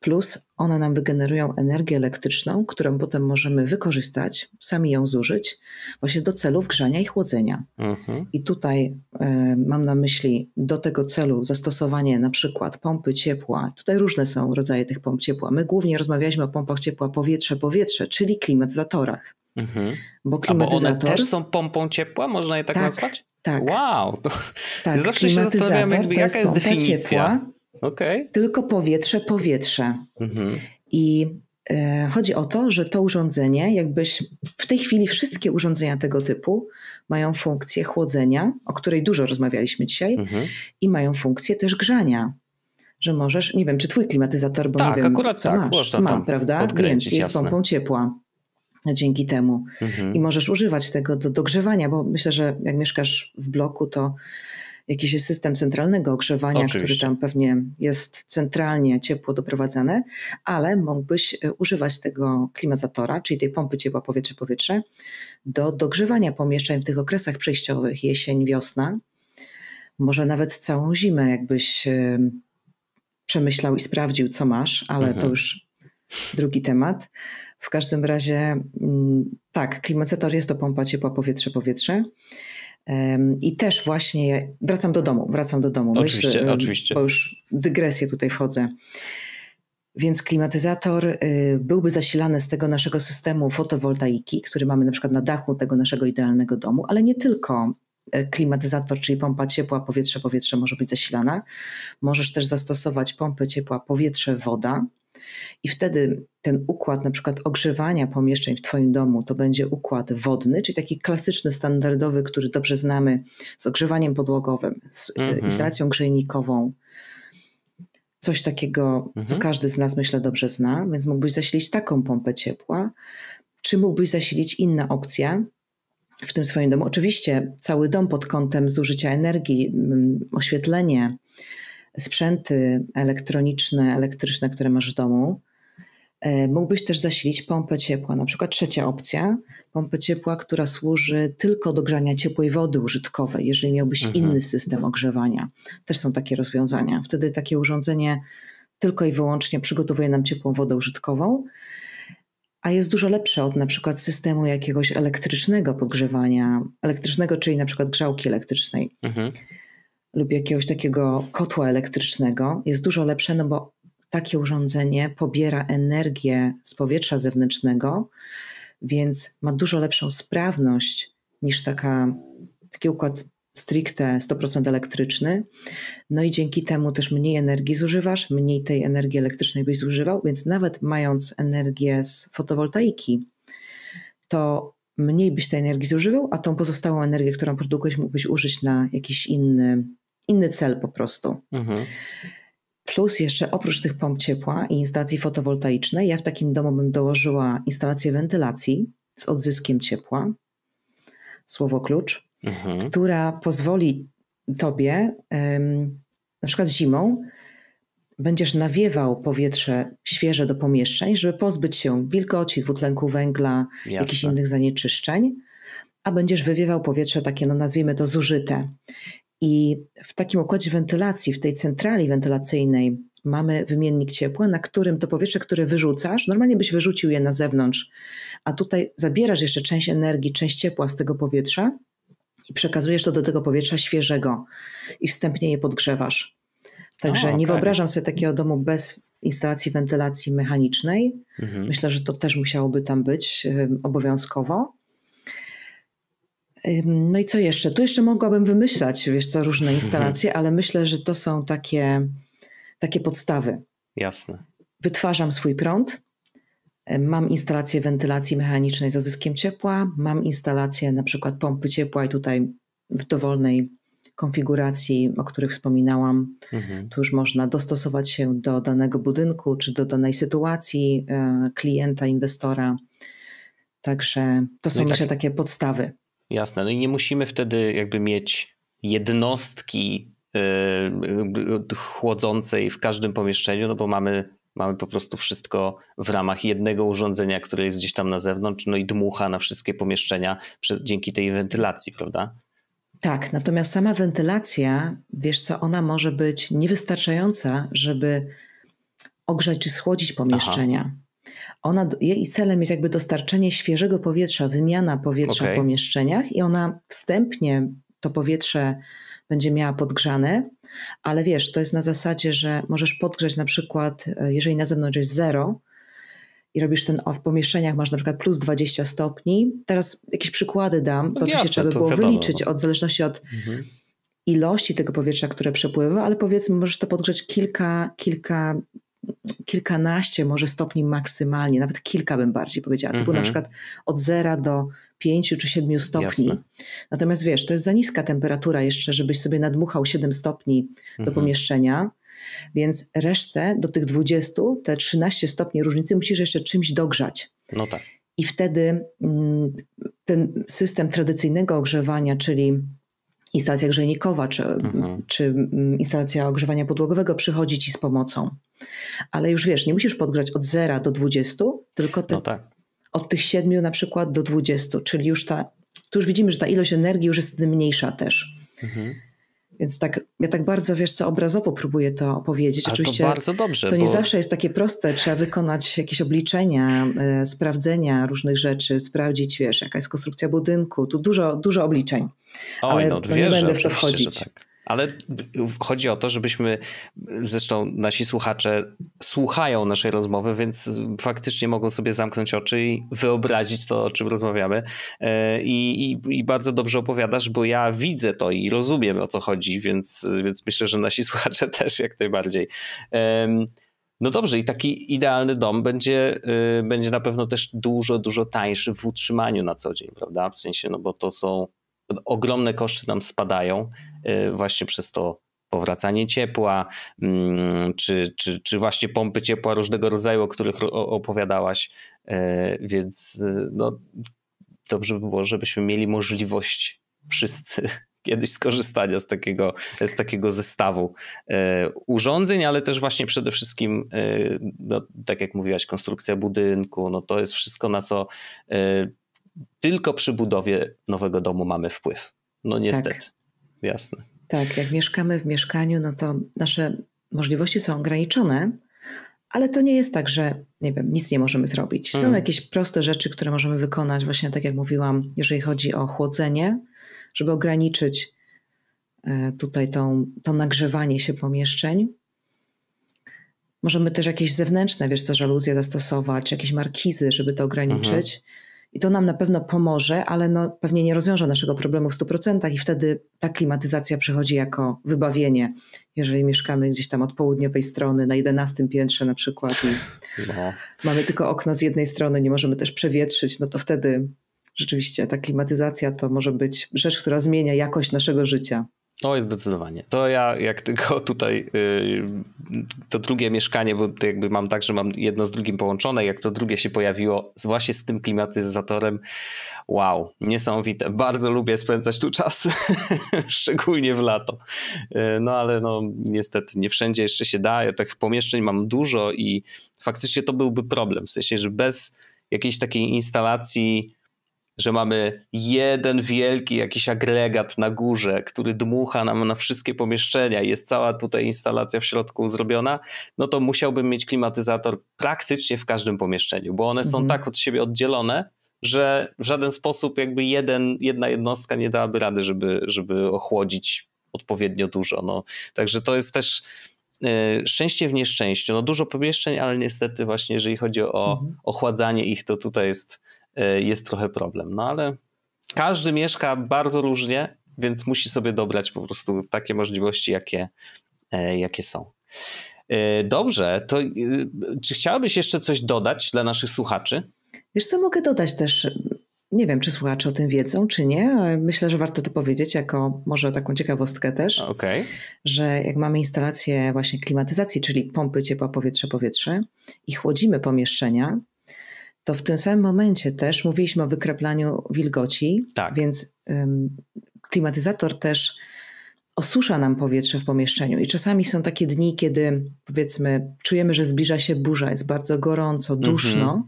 Plus one nam wygenerują energię elektryczną, którą potem możemy wykorzystać, sami ją zużyć, właśnie do celów grzania i chłodzenia. Mhm. I tutaj y, mam na myśli do tego celu zastosowanie na przykład pompy ciepła. Tutaj różne są rodzaje tych pomp ciepła. My głównie rozmawialiśmy o pompach ciepła powietrze-powietrze, czyli klimatyzatorach. Mhm. Bo klimatyzator... A bo one też są pompą ciepła? Można je tak, tak nazwać? Tak. Wow! To tak, zawsze się zastanawiam, jakby, jaka jest definicja. Ciepła, okay. Tylko powietrze, powietrze. Mhm. I e, chodzi o to, że to urządzenie, jakbyś w tej chwili wszystkie urządzenia tego typu mają funkcję chłodzenia, o której dużo rozmawialiśmy dzisiaj, mhm. i mają funkcję też grzania że możesz, nie wiem, czy twój klimatyzator, bo tak, nie wiem, akurat co tak, masz. Można Ma, prawda? Więc jest jasne. pompą ciepła dzięki temu. Mhm. I możesz używać tego do dogrzewania, bo myślę, że jak mieszkasz w bloku, to jakiś jest system centralnego ogrzewania, Oczywiście. który tam pewnie jest centralnie ciepło doprowadzane, ale mógłbyś e, używać tego klimatyzatora, czyli tej pompy ciepła powietrze-powietrze, do dogrzewania pomieszczeń w tych okresach przejściowych, jesień, wiosna, może nawet całą zimę, jakbyś e, przemyślał i sprawdził, co masz, ale mhm. to już drugi temat. W każdym razie mm, tak, klimatyzator jest to pompa ciepła powietrze-powietrze. I też właśnie wracam do domu, wracam do domu. Oczywiście, Myślę, oczywiście. Bo już dygresję tutaj wchodzę. Więc klimatyzator y, byłby zasilany z tego naszego systemu fotowoltaiki, który mamy na przykład na dachu tego naszego idealnego domu, ale nie tylko y, klimatyzator, czyli pompa ciepła, powietrze, powietrze może być zasilana. Możesz też zastosować pompę ciepła, powietrze, woda. I wtedy ten układ na przykład ogrzewania pomieszczeń w Twoim domu to będzie układ wodny, czyli taki klasyczny, standardowy, który dobrze znamy z ogrzewaniem podłogowym, z mm -hmm. instalacją grzejnikową. Coś takiego, co mhm. każdy z nas myślę dobrze zna, więc mógłbyś zasilić taką pompę ciepła, czy mógłbyś zasilić inna opcja, w tym swoim domu. Oczywiście cały dom pod kątem zużycia energii, mm, oświetlenie, sprzęty elektroniczne, elektryczne, które masz w domu, E, mógłbyś też zasilić pompę ciepła, na przykład trzecia opcja, pompę ciepła, która służy tylko do grzania ciepłej wody użytkowej, jeżeli miałbyś mhm. inny system ogrzewania. Też są takie rozwiązania. Wtedy takie urządzenie tylko i wyłącznie przygotowuje nam ciepłą wodę użytkową, a jest dużo lepsze od na przykład systemu jakiegoś elektrycznego podgrzewania, elektrycznego, czyli na przykład grzałki elektrycznej. Mhm. Lub jakiegoś takiego kotła elektrycznego, jest dużo lepsze, no bo takie urządzenie pobiera energię z powietrza zewnętrznego, więc ma dużo lepszą sprawność niż taka, taki układ stricte 100% elektryczny. No i dzięki temu też mniej energii zużywasz, mniej tej energii elektrycznej byś zużywał, więc nawet mając energię z fotowoltaiki, to mniej byś tej energii zużywał, a tą pozostałą energię, którą produkujesz, mógłbyś użyć na jakiś inny, inny cel po prostu. Mhm. Plus jeszcze oprócz tych pomp ciepła i instalacji fotowoltaicznej, ja w takim domu bym dołożyła instalację wentylacji z odzyskiem ciepła, słowo klucz, mhm. która pozwoli tobie, na przykład zimą, będziesz nawiewał powietrze świeże do pomieszczeń, żeby pozbyć się wilgoci, dwutlenku węgla, Jasne. jakichś innych zanieczyszczeń, a będziesz wywiewał powietrze takie, no nazwijmy to zużyte. I w takim układzie wentylacji, w tej centrali wentylacyjnej mamy wymiennik ciepła, na którym to powietrze, które wyrzucasz, normalnie byś wyrzucił je na zewnątrz, a tutaj zabierasz jeszcze część energii, część ciepła z tego powietrza i przekazujesz to do tego powietrza świeżego i wstępnie je podgrzewasz. Także o, okay. nie wyobrażam sobie takiego domu bez instalacji wentylacji mechanicznej. Mhm. Myślę, że to też musiałoby tam być obowiązkowo. No i co jeszcze? Tu jeszcze mogłabym wymyślać, wiesz co, różne mhm. instalacje, ale myślę, że to są takie, takie podstawy. Jasne. Wytwarzam swój prąd, mam instalację wentylacji mechanicznej z odzyskiem ciepła, mam instalację na przykład pompy ciepła i tutaj w dowolnej konfiguracji, o których wspominałam, mhm. tu już można dostosować się do danego budynku czy do danej sytuacji e, klienta, inwestora. Także to są no myślę tak, takie podstawy. Jasne. No i nie musimy wtedy jakby mieć jednostki yy, chłodzącej w każdym pomieszczeniu, no bo mamy, mamy po prostu wszystko w ramach jednego urządzenia, które jest gdzieś tam na zewnątrz, no i dmucha na wszystkie pomieszczenia dzięki tej wentylacji, prawda? Tak, natomiast sama wentylacja, wiesz co, ona może być niewystarczająca, żeby ogrzać czy schłodzić pomieszczenia. Aha. Ona, jej celem jest jakby dostarczenie świeżego powietrza, wymiana powietrza okay. w pomieszczeniach i ona wstępnie to powietrze będzie miała podgrzane, ale wiesz, to jest na zasadzie, że możesz podgrzać na przykład, e, jeżeli na zewnątrz jest zero i robisz ten, w pomieszczeniach masz na przykład plus 20 stopni. Teraz jakieś przykłady dam, to no oczywiście trzeba by było wiadomo. wyliczyć no. od zależności od mhm. ilości tego powietrza, które przepływa, ale powiedzmy możesz to podgrzać kilka, kilka kilkanaście może stopni maksymalnie, nawet kilka bym bardziej powiedziała, typu na mhm. przykład od zera do pięciu czy siedmiu stopni. Jasne. Natomiast wiesz, to jest za niska temperatura jeszcze, żebyś sobie nadmuchał 7 stopni do mhm. pomieszczenia, więc resztę do tych 20, te 13 stopni różnicy musisz jeszcze czymś dogrzać. No tak. I wtedy mm, ten system tradycyjnego ogrzewania, czyli instalacja grzejnikowa czy, mhm. czy mm, instalacja ogrzewania podłogowego przychodzi ci z pomocą. Ale już wiesz, nie musisz podgrzać od 0 do 20, tylko te, no tak. od tych 7 na przykład do 20, czyli już ta, tu już widzimy, że ta ilość energii już jest mniejsza też. Mhm. Więc tak, ja tak bardzo, wiesz co, obrazowo próbuję to opowiedzieć. Ale Oczywiście to bardzo dobrze. To nie bo... zawsze jest takie proste. Trzeba wykonać jakieś obliczenia, e, sprawdzenia różnych rzeczy, sprawdzić, wiesz, jaka jest konstrukcja budynku. Tu dużo, dużo obliczeń. Oj, Ale no, wierzę, nie będę w to wchodzić. Tak. Ale chodzi o to, żebyśmy, zresztą nasi słuchacze słuchają naszej rozmowy, więc faktycznie mogą sobie zamknąć oczy i wyobrazić to, o czym rozmawiamy. E, I, i, i bardzo dobrze opowiadasz, bo ja widzę to i rozumiem o co chodzi, więc, więc myślę, że nasi słuchacze też jak najbardziej. No dobrze, i taki idealny dom będzie, y, będzie na pewno też dużo, dużo tańszy w utrzymaniu na co dzień, prawda? W sensie, no bo to są ogromne koszty nam spadają właśnie przez to powracanie ciepła, mm, czy, czy, czy właśnie pompy ciepła różnego rodzaju, o których opowiadałaś. Y, więc y, no, dobrze by było, żebyśmy mieli możliwość wszyscy kiedyś skorzystania z takiego, z takiego zestawu urządzeń, ale też właśnie przede wszystkim, no, tak jak mówiłaś, konstrukcja budynku, no to jest wszystko na co tylko przy budowie nowego domu mamy wpływ. No niestety, tak. Jasne. Tak, jak mieszkamy w mieszkaniu, no to nasze możliwości są ograniczone, ale to nie jest tak, że nie wiem, nic nie możemy zrobić. Są hmm. jakieś proste rzeczy, które możemy wykonać, właśnie tak jak mówiłam, jeżeli chodzi o chłodzenie, żeby ograniczyć e, tutaj tą, to nagrzewanie się pomieszczeń. Możemy też jakieś zewnętrzne, wiesz co, żaluzje zastosować, jakieś markizy, żeby to ograniczyć. Mhm. I to nam na pewno pomoże, ale no, pewnie nie rozwiąże naszego problemu w 100% i wtedy ta klimatyzacja przychodzi jako wybawienie. Jeżeli mieszkamy gdzieś tam od południowej strony, na 11 piętrze na przykład i no. mamy tylko okno z jednej strony, nie możemy też przewietrzyć, no to wtedy rzeczywiście ta klimatyzacja to może być rzecz, która zmienia jakość naszego życia. Oj, zdecydowanie. To ja jak tylko tutaj yy, to drugie mieszkanie, bo to jakby mam tak, że mam jedno z drugim połączone, jak to drugie się pojawiło, właśnie z tym klimatyzatorem, wow, niesamowite. Bardzo lubię spędzać tu czas, szczególnie w lato. Yy, no ale no niestety nie wszędzie jeszcze się da. Ja tych pomieszczeń mam dużo i faktycznie to byłby problem. W sensie, że bez jakiejś takiej instalacji że mamy jeden wielki jakiś agregat na górze, który dmucha nam na wszystkie pomieszczenia i jest cała tutaj instalacja w środku zrobiona, no to musiałbym mieć klimatyzator praktycznie w każdym pomieszczeniu, bo one są mhm. tak od siebie oddzielone, że w żaden sposób jakby jeden, jedna jednostka nie dałaby rady, żeby, żeby ochłodzić odpowiednio dużo. No, także to jest też e, szczęście w nieszczęściu. No dużo pomieszczeń, ale niestety właśnie jeżeli chodzi o mhm. ochładzanie ich, to tutaj jest jest trochę problem. No ale każdy mieszka bardzo różnie, więc musi sobie dobrać po prostu takie możliwości, jakie, e, jakie są. E, dobrze, to czy chciałabyś jeszcze coś dodać dla naszych słuchaczy? Wiesz co, mogę dodać też, nie wiem czy słuchacze o tym wiedzą, czy nie, ale myślę, że warto to powiedzieć jako może taką ciekawostkę też, okay. że jak mamy instalację właśnie klimatyzacji, czyli pompy ciepła powietrze-powietrze i chłodzimy pomieszczenia, to w tym samym momencie też mówiliśmy o wykraplaniu wilgoci, tak. więc klimatyzator też osusza nam powietrze w pomieszczeniu. I czasami są takie dni, kiedy powiedzmy czujemy, że zbliża się burza, jest bardzo gorąco, duszno. Mhm.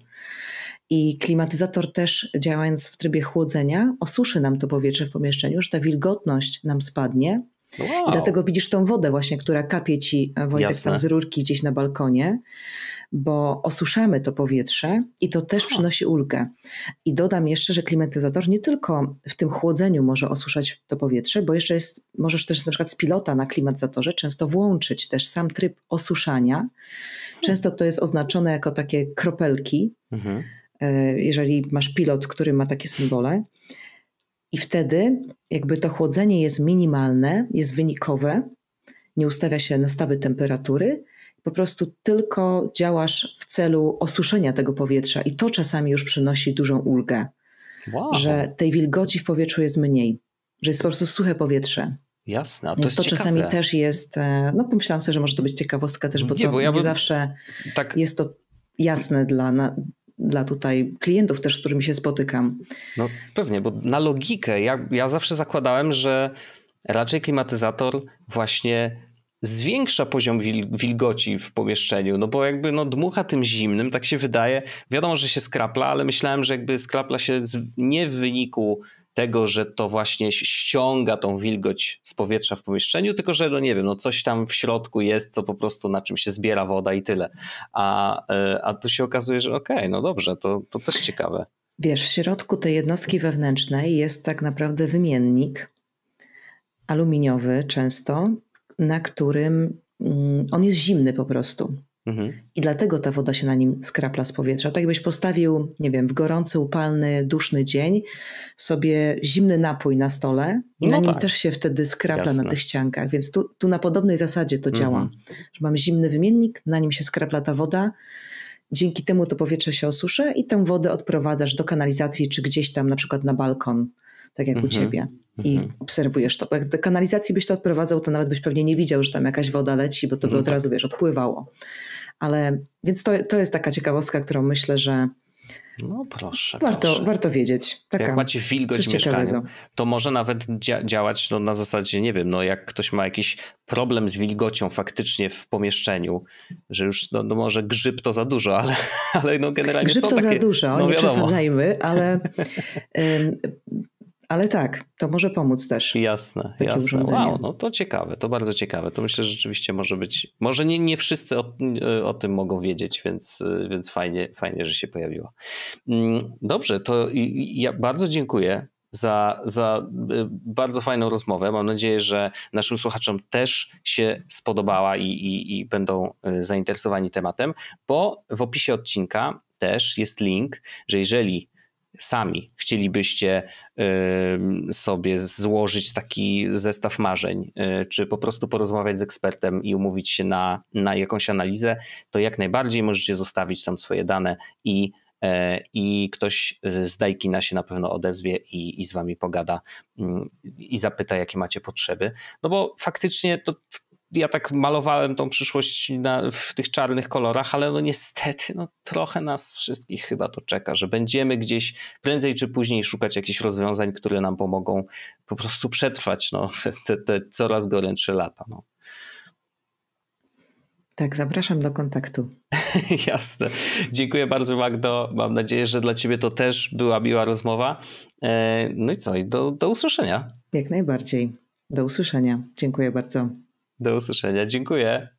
I klimatyzator też działając w trybie chłodzenia osuszy nam to powietrze w pomieszczeniu, że ta wilgotność nam spadnie. Wow. I dlatego widzisz tą wodę właśnie, która kapie ci e, Wojtek Jasne. tam z rurki gdzieś na balkonie bo osuszamy to powietrze i to też przynosi ulgę. I dodam jeszcze, że klimatyzator nie tylko w tym chłodzeniu może osuszać to powietrze, bo jeszcze jest, możesz też na przykład z pilota na klimatyzatorze często włączyć też sam tryb osuszania. Często to jest oznaczone jako takie kropelki, mhm. E, jeżeli masz pilot, który ma takie symbole. I wtedy jakby to chłodzenie jest minimalne, jest wynikowe, nie ustawia się nastawy temperatury, po prostu tylko działasz w celu osuszenia tego powietrza i to czasami już przynosi dużą ulgę. Wow. Że tej wilgoci w powietrzu jest mniej, że jest po prostu suche powietrze. Jasne, to Więc to czasami też jest, e, no pomyślałam sobie, że może to być ciekawostka też, bo nie, to bo ja nie zawsze tak... jest to jasne dla, na, dla tutaj klientów też, z którymi się spotykam. No pewnie, bo na logikę ja, ja zawsze zakładałem, że raczej klimatyzator właśnie zwiększa poziom wilgoci w pomieszczeniu, no bo jakby no dmucha tym zimnym, tak się wydaje. Wiadomo, że się skrapla, ale myślałem, że jakby skrapla się z, nie w wyniku tego, że to właśnie ściąga tą wilgoć z powietrza w pomieszczeniu, tylko że no nie wiem, no coś tam w środku jest, co po prostu na czym się zbiera woda i tyle. A, e, a tu się okazuje, że okej, okay, no dobrze, to, to też ciekawe. Wiesz, w środku tej jednostki wewnętrznej jest tak naprawdę wymiennik aluminiowy często, na którym mm, on jest zimny po prostu. Mhm. I dlatego ta woda się na nim skrapla z powietrza. Tak jakbyś postawił, nie wiem, w gorący, upalny, duszny dzień sobie zimny napój na stole i no na nim tak. też się wtedy skrapla Jasne. na tych ściankach. Więc tu, tu na podobnej zasadzie to działa. Mhm. Że mamy zimny wymiennik, na nim się skrapla ta woda. Dzięki temu to powietrze się osusza i tę wodę odprowadzasz do kanalizacji czy gdzieś tam na przykład na balkon, tak jak mhm. u ciebie i mhm. obserwujesz to. Bo jak do kanalizacji byś to odprowadzał, to nawet byś pewnie nie widział, że tam jakaś woda leci, bo to by no od tak. razu, wiesz, odpływało. Ale więc to, to jest taka ciekawostka, którą myślę, że No proszę. Warto, proszę. warto wiedzieć. Taka, jak macie wilgoć w mieszkaniu, to może nawet dzia działać no, na zasadzie, nie wiem, no jak ktoś ma jakiś problem z wilgocią faktycznie w pomieszczeniu, że już no, no może grzyb to za dużo, ale, ale no generalnie grzyb są to takie... za dużo, no, nie wiadomo. przesadzajmy, ale Ale tak, to może pomóc też. Jasne, jasne. Wow, no to ciekawe, to bardzo ciekawe. To myślę, że rzeczywiście może być. Może nie, nie wszyscy o, o tym mogą wiedzieć, więc, więc fajnie, fajnie, że się pojawiło. Mm, dobrze, to ja bardzo dziękuję za, za y, bardzo fajną rozmowę. Mam nadzieję, że naszym słuchaczom też się spodobała i, i, i będą y, zainteresowani tematem, bo w opisie odcinka też jest link, że jeżeli sami chcielibyście sobie złożyć taki zestaw marzeń, y, czy po prostu porozmawiać z ekspertem i umówić się na, na jakąś analizę, to jak najbardziej możecie zostawić tam swoje dane i e, i ktoś z Dajkina się na pewno odezwie i, i z wami pogada mm, i zapyta, jakie macie potrzeby. No bo faktycznie to ja tak malowałem tą przyszłość na, w tych czarnych kolorach, ale no niestety no, trochę nas wszystkich chyba to czeka, że będziemy gdzieś prędzej czy później szukać jakichś rozwiązań, które nam pomogą po prostu przetrwać no, te, te coraz gorętsze lata. No. Tak, zapraszam do kontaktu. Jasne. Dziękuję bardzo, Magdo. Mam nadzieję, że dla Ciebie to też była miła rozmowa. E, no i co? Do, do usłyszenia. Jak najbardziej. Do usłyszenia. Dziękuję bardzo. Do usłyszenia. Dziękuję.